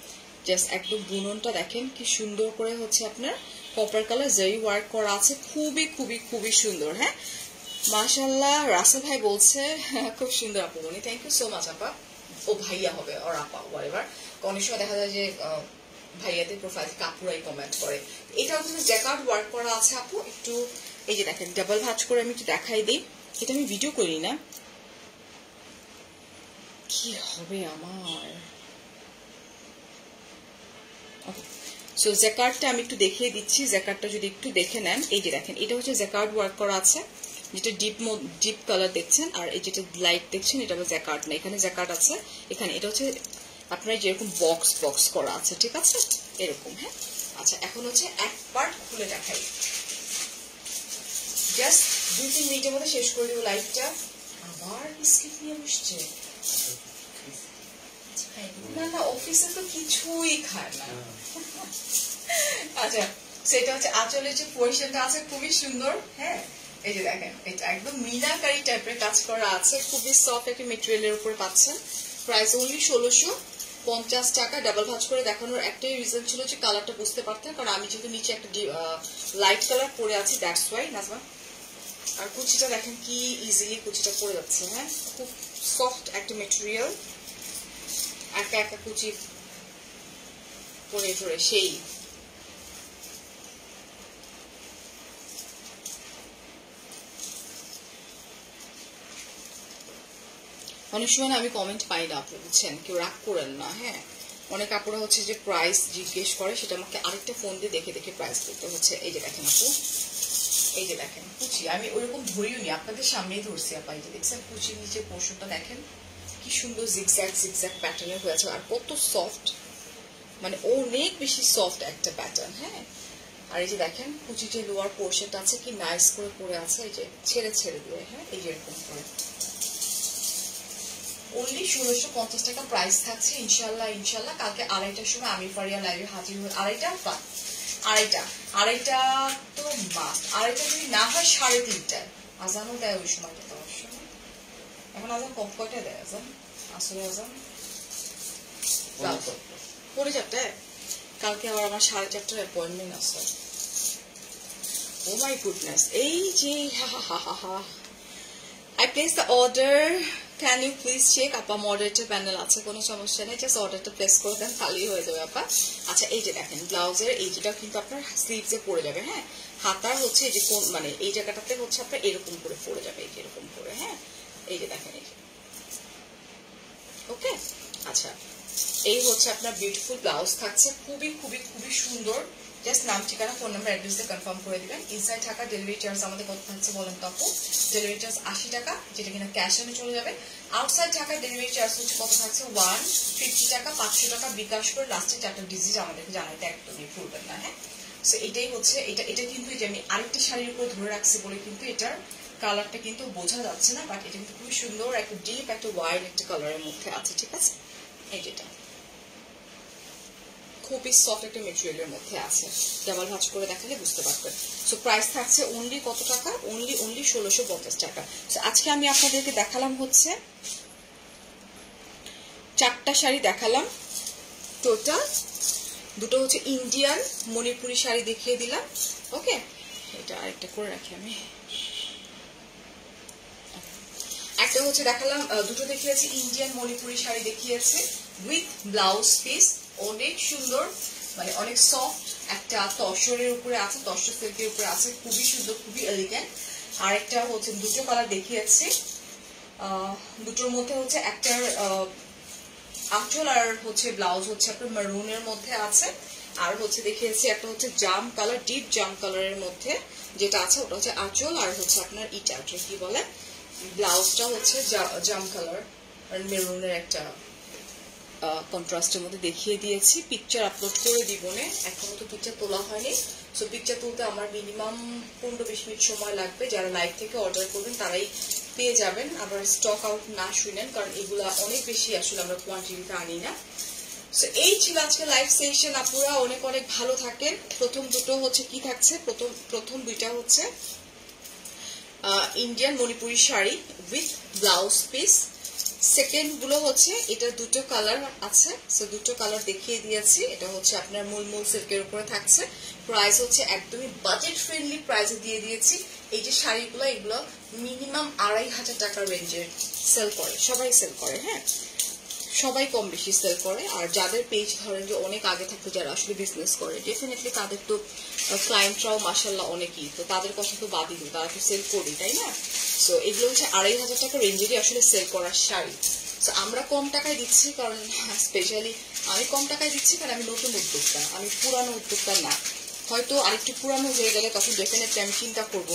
জাস্ট একদম বুননটা দেখেন, কি সুন্দর করে হচ্ছে আপনার কপার কালার জারি ওয়ার্ক করা আছে, খুবই খুবই খুবই সুন্দর হ্যাঁ? মাশাল্লাহ রাসেল ভাই বলছে, *laughs* খুব সুন্দর আপু বলি থ্যাংক ইউ সো মাচ আপা। ও ভাইয়া হবে, ওর আপা ওয়ারেভার অনেক সময় দেখা যায় যে ভাইয়াদের প্রোফাইল থেকে আপুরাই কমেন্ট করে এটাও কিন্তু জ্যাকার্ড ওয়ার্ক করা আছে, আপু, একটু এই যে দেখেন ডাবল ভাঁজ করে আমি একটু দেখাই দিই। এটা আমি ভিডিও করি না। কি হবে আমার? সো জ্যাকার্ডটা আমি একটু দেখিয়ে দিচ্ছি। জ্যাকার্ডটা যদি একটু দেখে নেন, এই যে দেখেন, এটা হচ্ছে জ্যাকার্ড ওয়ার্ক করা আছে। যেটা ডিপ ডিপ কালার দেখছেন, আর এই যেটা লাইট দেখছেন, এটা আবার জ্যাকার্ড না। এখানে জ্যাকার্ড আছে। এখানে এটা হচ্ছে আপনার যেরকম বক্স বক্স করা আছে, ঠিক আছে? এরকম হ্যাঁ? আচ্ছা এখন হচ্ছে এক পার্ট খুলে দেখাই। জাস্ট দুই তিন মিনিটের মধ্যে শেষ করে দেবো লাইভটা আবার বিস্কিট নিয়ে বসছে। না না অফিসে তো কিছুই খায় না। আচ্ছা সেটা হচ্ছে আঁচলের যে পজিশনটা আছে, খুবই সুন্দর। হ্যাঁ এই যে দেখেন, এটা একদম মিনাকারি টাইপের কাজ করা আছে। খুবই সফট একটা মেটেরিয়ালের উপর পাচ্ছেন প্রাইস অনলি ষোলোশো। পঞ্চাশ টাকা ডাবল ভাঁজ করে দেখানোর একটাই রিজন ছিল যে কালারটা বুঝতে পারতেন। কারণ আমি যেহেতু নিচে একটা লাইট কালার পরে আছি দ্যাটস ওয়াই নাজমা। আর কুচিটা দেখেন কি ইজিলি কুচিটা পরে যাচ্ছে হ্যাঁ? খুব সফট একটা মেটেরিয়াল একা একা কুচি পরে ধরে সেই। অনেক সময় আমি কমেন্ট পাই না আপনি বুঝছেন? কেউ রাগ করেন না হ্যাঁ? অনেক আপুরা হচ্ছে যে প্রাইস জিজ্ঞেস করে, সেটা আমাকে আরেকটা ফোন দিয়ে দেখে দেখে প্রাইস বলতে হচ্ছে। এই যে দেখেন আপু। এই যে দেখেন, কুচি। আমি ওরকম ধরিও নি, আপনাদের সামনেই ধরছি আপা যে দেখছেন কুচির নিচে পোর্শনটা দেখেন? কি সুন্দর জিগজ্যাগ জিগজ্যাগ প্যাটার্নের হয়েছে। আর কত সফট মানে অনেক বেশি সফট একটা প্যাটার্ন হ্যাঁ? আর এই যে দেখেন, কুচিতে লোয়ার পোর্শনটা আছে কি নাইস করে পরে আছে, এই যে ছেড়ে ছেড়ে দিয়ে হ্যাঁ? এই যে এরকম করে। অনলি ষোলোশো পঞ্চাশ টাকা প্রাইস থাকছে, ইনশাল্লাহ ইনশাল্লাহ। কালকে আড়াইটার সময় আমি ফারিয়া লাইভে হাজির হয়ে আড়াইটা? আড়াইটা। আড়াইটা তো মাস্ট আড়াইটা যদি না হয় সাড়ে তিনটায়। আজানও দেয় ওই সময়টা তো অবশ্য এখন আজান কম কয়টা দেয় আজান? আসলে আজান? পড়ে চারটায় কালকে আবার আমার সাড়ে চারটার অ্যাপয়েন্টমেন্ট আছে। ও মাই গুডনেস এই যে হা হা হা হা হা। I place the order. Can you please check? আপা মডারেটর প্যানেল আছে, কোনো সমস্যা নেই জাস্ট অর্ডারটা প্লেস করে দেন, খালি হয়ে যাবে, আপা। আচ্ছা এই যে দেখেন ব্লাউজের এই যেটা কিন্তু আপনার স্লিভসে পড়ে যাবে হ্যাঁ? হাতার হচ্ছে এই যে কোন মানে এই জায়গাটাতে হচ্ছে আপনার এরকম করে পড়ে যাবে, এই যে এরকম করে হ্যাঁ? এই যে দেখেন, এই ওকে আচ্ছা এই হচ্ছে আপনার বিউটিফুল ব্লাউজ থাকছে খুবই খুবই খুবই সুন্দর জাস্ট নাম, ঠিকানা ফোন নাম্বার অ্যাড্রেস দিয়ে কনফার্ম করে দিবেন। ইনসাইড থাকা ডেলিভারি চার্জ আমাদের কত থাকছে বলেন তপু ডেলিভারি চার্জ আশি টাকা, যেটা কিনা ক্যাশ অনে চলে যাবে। আউটসাইড ঢাকা ডেলিভারি চার্জ হচ্ছে কত থাকছে? ওয়ান ফিফটি টাকা, পাঁচশো টাকা, বিকাশ করে লাস্টে চারটা ডিজিট আমাদেরকে জানাইতে একদমই ভুলবেন না হ্যাঁ? সো এটাই হচ্ছে, এটা এটা কিন্তু যে আমি আরেকটি শাড়ির উপর ধরে রাখছি বলে কিন্তু এটার কালারটা কিন্তু বোঝা যাচ্ছে না বাট এটা কিন্তু খুবই সুন্দর, একটা ডিপ একটা ওয়াইড একটা কালারের মধ্যে আছে, ঠিক আছে? এই যেটা। খুবই সফট একটা মেটেরিয়ালের মধ্যে আছে। ডাবল ভাঁজ করে দেখালে বুঝতে পারবেন। সো প্রাইস থাকছে অনলি কত টাকা? অনলি অনলি ষোলোশো পঞ্চাশ টাকা। সো আজকে আমি আপনাদেরকে দেখালাম হচ্ছে চারটা শাড়ি দেখালাম। টোটাল দুটো হচ্ছে ইন্ডিয়ান মণিপুরি শাড়ি দেখিয়ে দিলাম। ওকে এটা আরেকটা করে রাখি আমি। একটা হচ্ছে দেখালাম দুটো দেখিয়েছি ইন্ডিয়ান মণিপুরি শাড়ি দেখিয়েছে উইথ ব্লাউজ পিস অনেক সুন্দর মানে অনেক সফট একটা তসরের উপরে আছে, তসর সিল্কের উপরে আছে, খুবই সুন্দর, খুবই এলিগেন্ট আর একটা হচ্ছে দুটো কালার দেখিয়েছি। দুটোর মধ্যে হচ্ছে একটার আঁচল আর হচ্ছে ব্লাউজ হচ্ছে আপনার মেরুনের মধ্যে আছে। আর হচ্ছে দেখিয়েছি একটা হচ্ছে জাম কালার ডিপ জাম কালারের মধ্যে যেটা আছে, ওটা হচ্ছে আঁচল আর হচ্ছে আপনার ইটা কি বলে? ব্লাউজটা হচ্ছে জাম কালার আর মেরুনের একটা কন্ট্রাস্টের মধ্যে দেখিয়ে দিয়েছি। পিকচার আপলোড করে দিব নে। এখনও তো পিকচার তোলা হয়নি। সো পিকচার তুলতে আমার মিনিমাম পনেরো বিশ মিনিট সময় লাগবে। যারা লাইভ থেকে অর্ডার করবেন, তারাই পেয়ে যাবেন। আবার স্টক আউট না শুনেন, কারণ এগুলা অনেক বেশি আসলে আমরা কোয়ান্টিটিতে আনি না। সো এই ছিল আজকে লাইভ সেশন আপুরা অনেক অনেক ভালো থাকেন। প্রথম দুটো হচ্ছে কি থাকছে? প্রথম প্রথম দুইটা হচ্ছে Indian Manipuri sari with blouse piece সেকেন্ডগুলো হচ্ছে এটা দুটো কালার আছে সো দুটো কালার দেখিয়ে দিয়েছি। এটা হচ্ছে আপনার মূল মূল সিল্কের উপরে থাকছে। প্রাইস হচ্ছে একদমই বাজেট ফ্রেন্ডলি প্রাইসে দিয়ে দিয়েছি। এই যে শাড়িগুলো, এগুলো মিনিমাম আড়াই হাজার টাকার রেঞ্জের সেল করে, সবাই সেল করে হ্যাঁ? সবাই কম বেশি সেল করে। আর যাদের পেজ ধরেন যে অনেক আগে থাকতে যারা আসলে বিজনেস করে ডেফিনেটলি তাদের তো ক্লায়েন্টরাও মাসাল্লাহ অনেকই। তো তাদের কথা তো বাদই দিই, তারা তো সেল করি তাই না? সো এগুলো হচ্ছে আড়াই হাজার টাকা রেঞ্জেরই আসলে সেল করার শাড়ি। সো আমরা কম টাকায় দিচ্ছি কারণ *laughs* স্পেশালি আমি কম টাকায় দিচ্ছি কারণ আমি নতুন উদ্যোক্তা, আমি পুরানো উদ্যোক্তা না। হয়তো আরেকটু পুরানো হয়ে গেলে তখন ডেফিনেটলি আমি চিন্তা করব।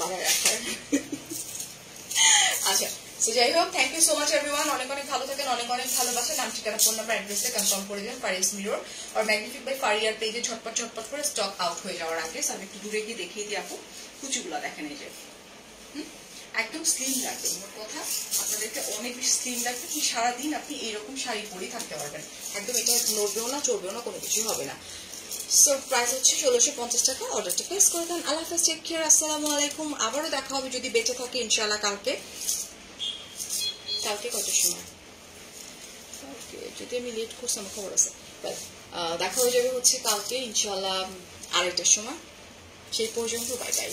বাবা রাখার *laughs* আচ্ছা সো যাই হোক thank you so much everyone অনেক অনেক ভালো থাকেন, অনেক অনেক ভালোবাসা নাম ঠিকানা ফোন নাম্বার অ্যাড্রেসে কনফার্ম করে দেবেন ফারিস মিরর আর ম্যাগনিফিক বাই ফারিয়ার পেজে ঝটপট ঝটপট করে স্টক আউট হয়ে যাওয়ার আগে আমি একটু দূরে গিয়ে দেখিয়ে দিই আপু, কুচিগুলো দেখেন এই যে। একদম স্লিম লাগবে, মোট কথা আপনাদেরকে অনেক বেশি স্লিম লাগবে কি সারাদিন আপনি এইরকম শাড়ি পরেই থাকতে পারবেন। একদম এটা নড়বেও না, চড়বেও না, কোনো কিছু হবে না। সো প্রাইস হচ্ছে ষোলোশো পঞ্চাশ টাকা অর্ডারটা প্লেস করে দেন। আল্লাহ হাফেজ টেক কেয়ার আসসালামু আলাইকুম। আবারও দেখা হবে যদি বেঁচে থাকে, ইনশাআল্লাহ কালকে। কালকে কত সময়? যদি আমি লেট করছি, আমার খবর আছে। দেখা হয়ে যাবে হচ্ছে কালকে ইনশাল্লাহ আড়াইটার সময়। সেই পর্যন্ত বাই বাই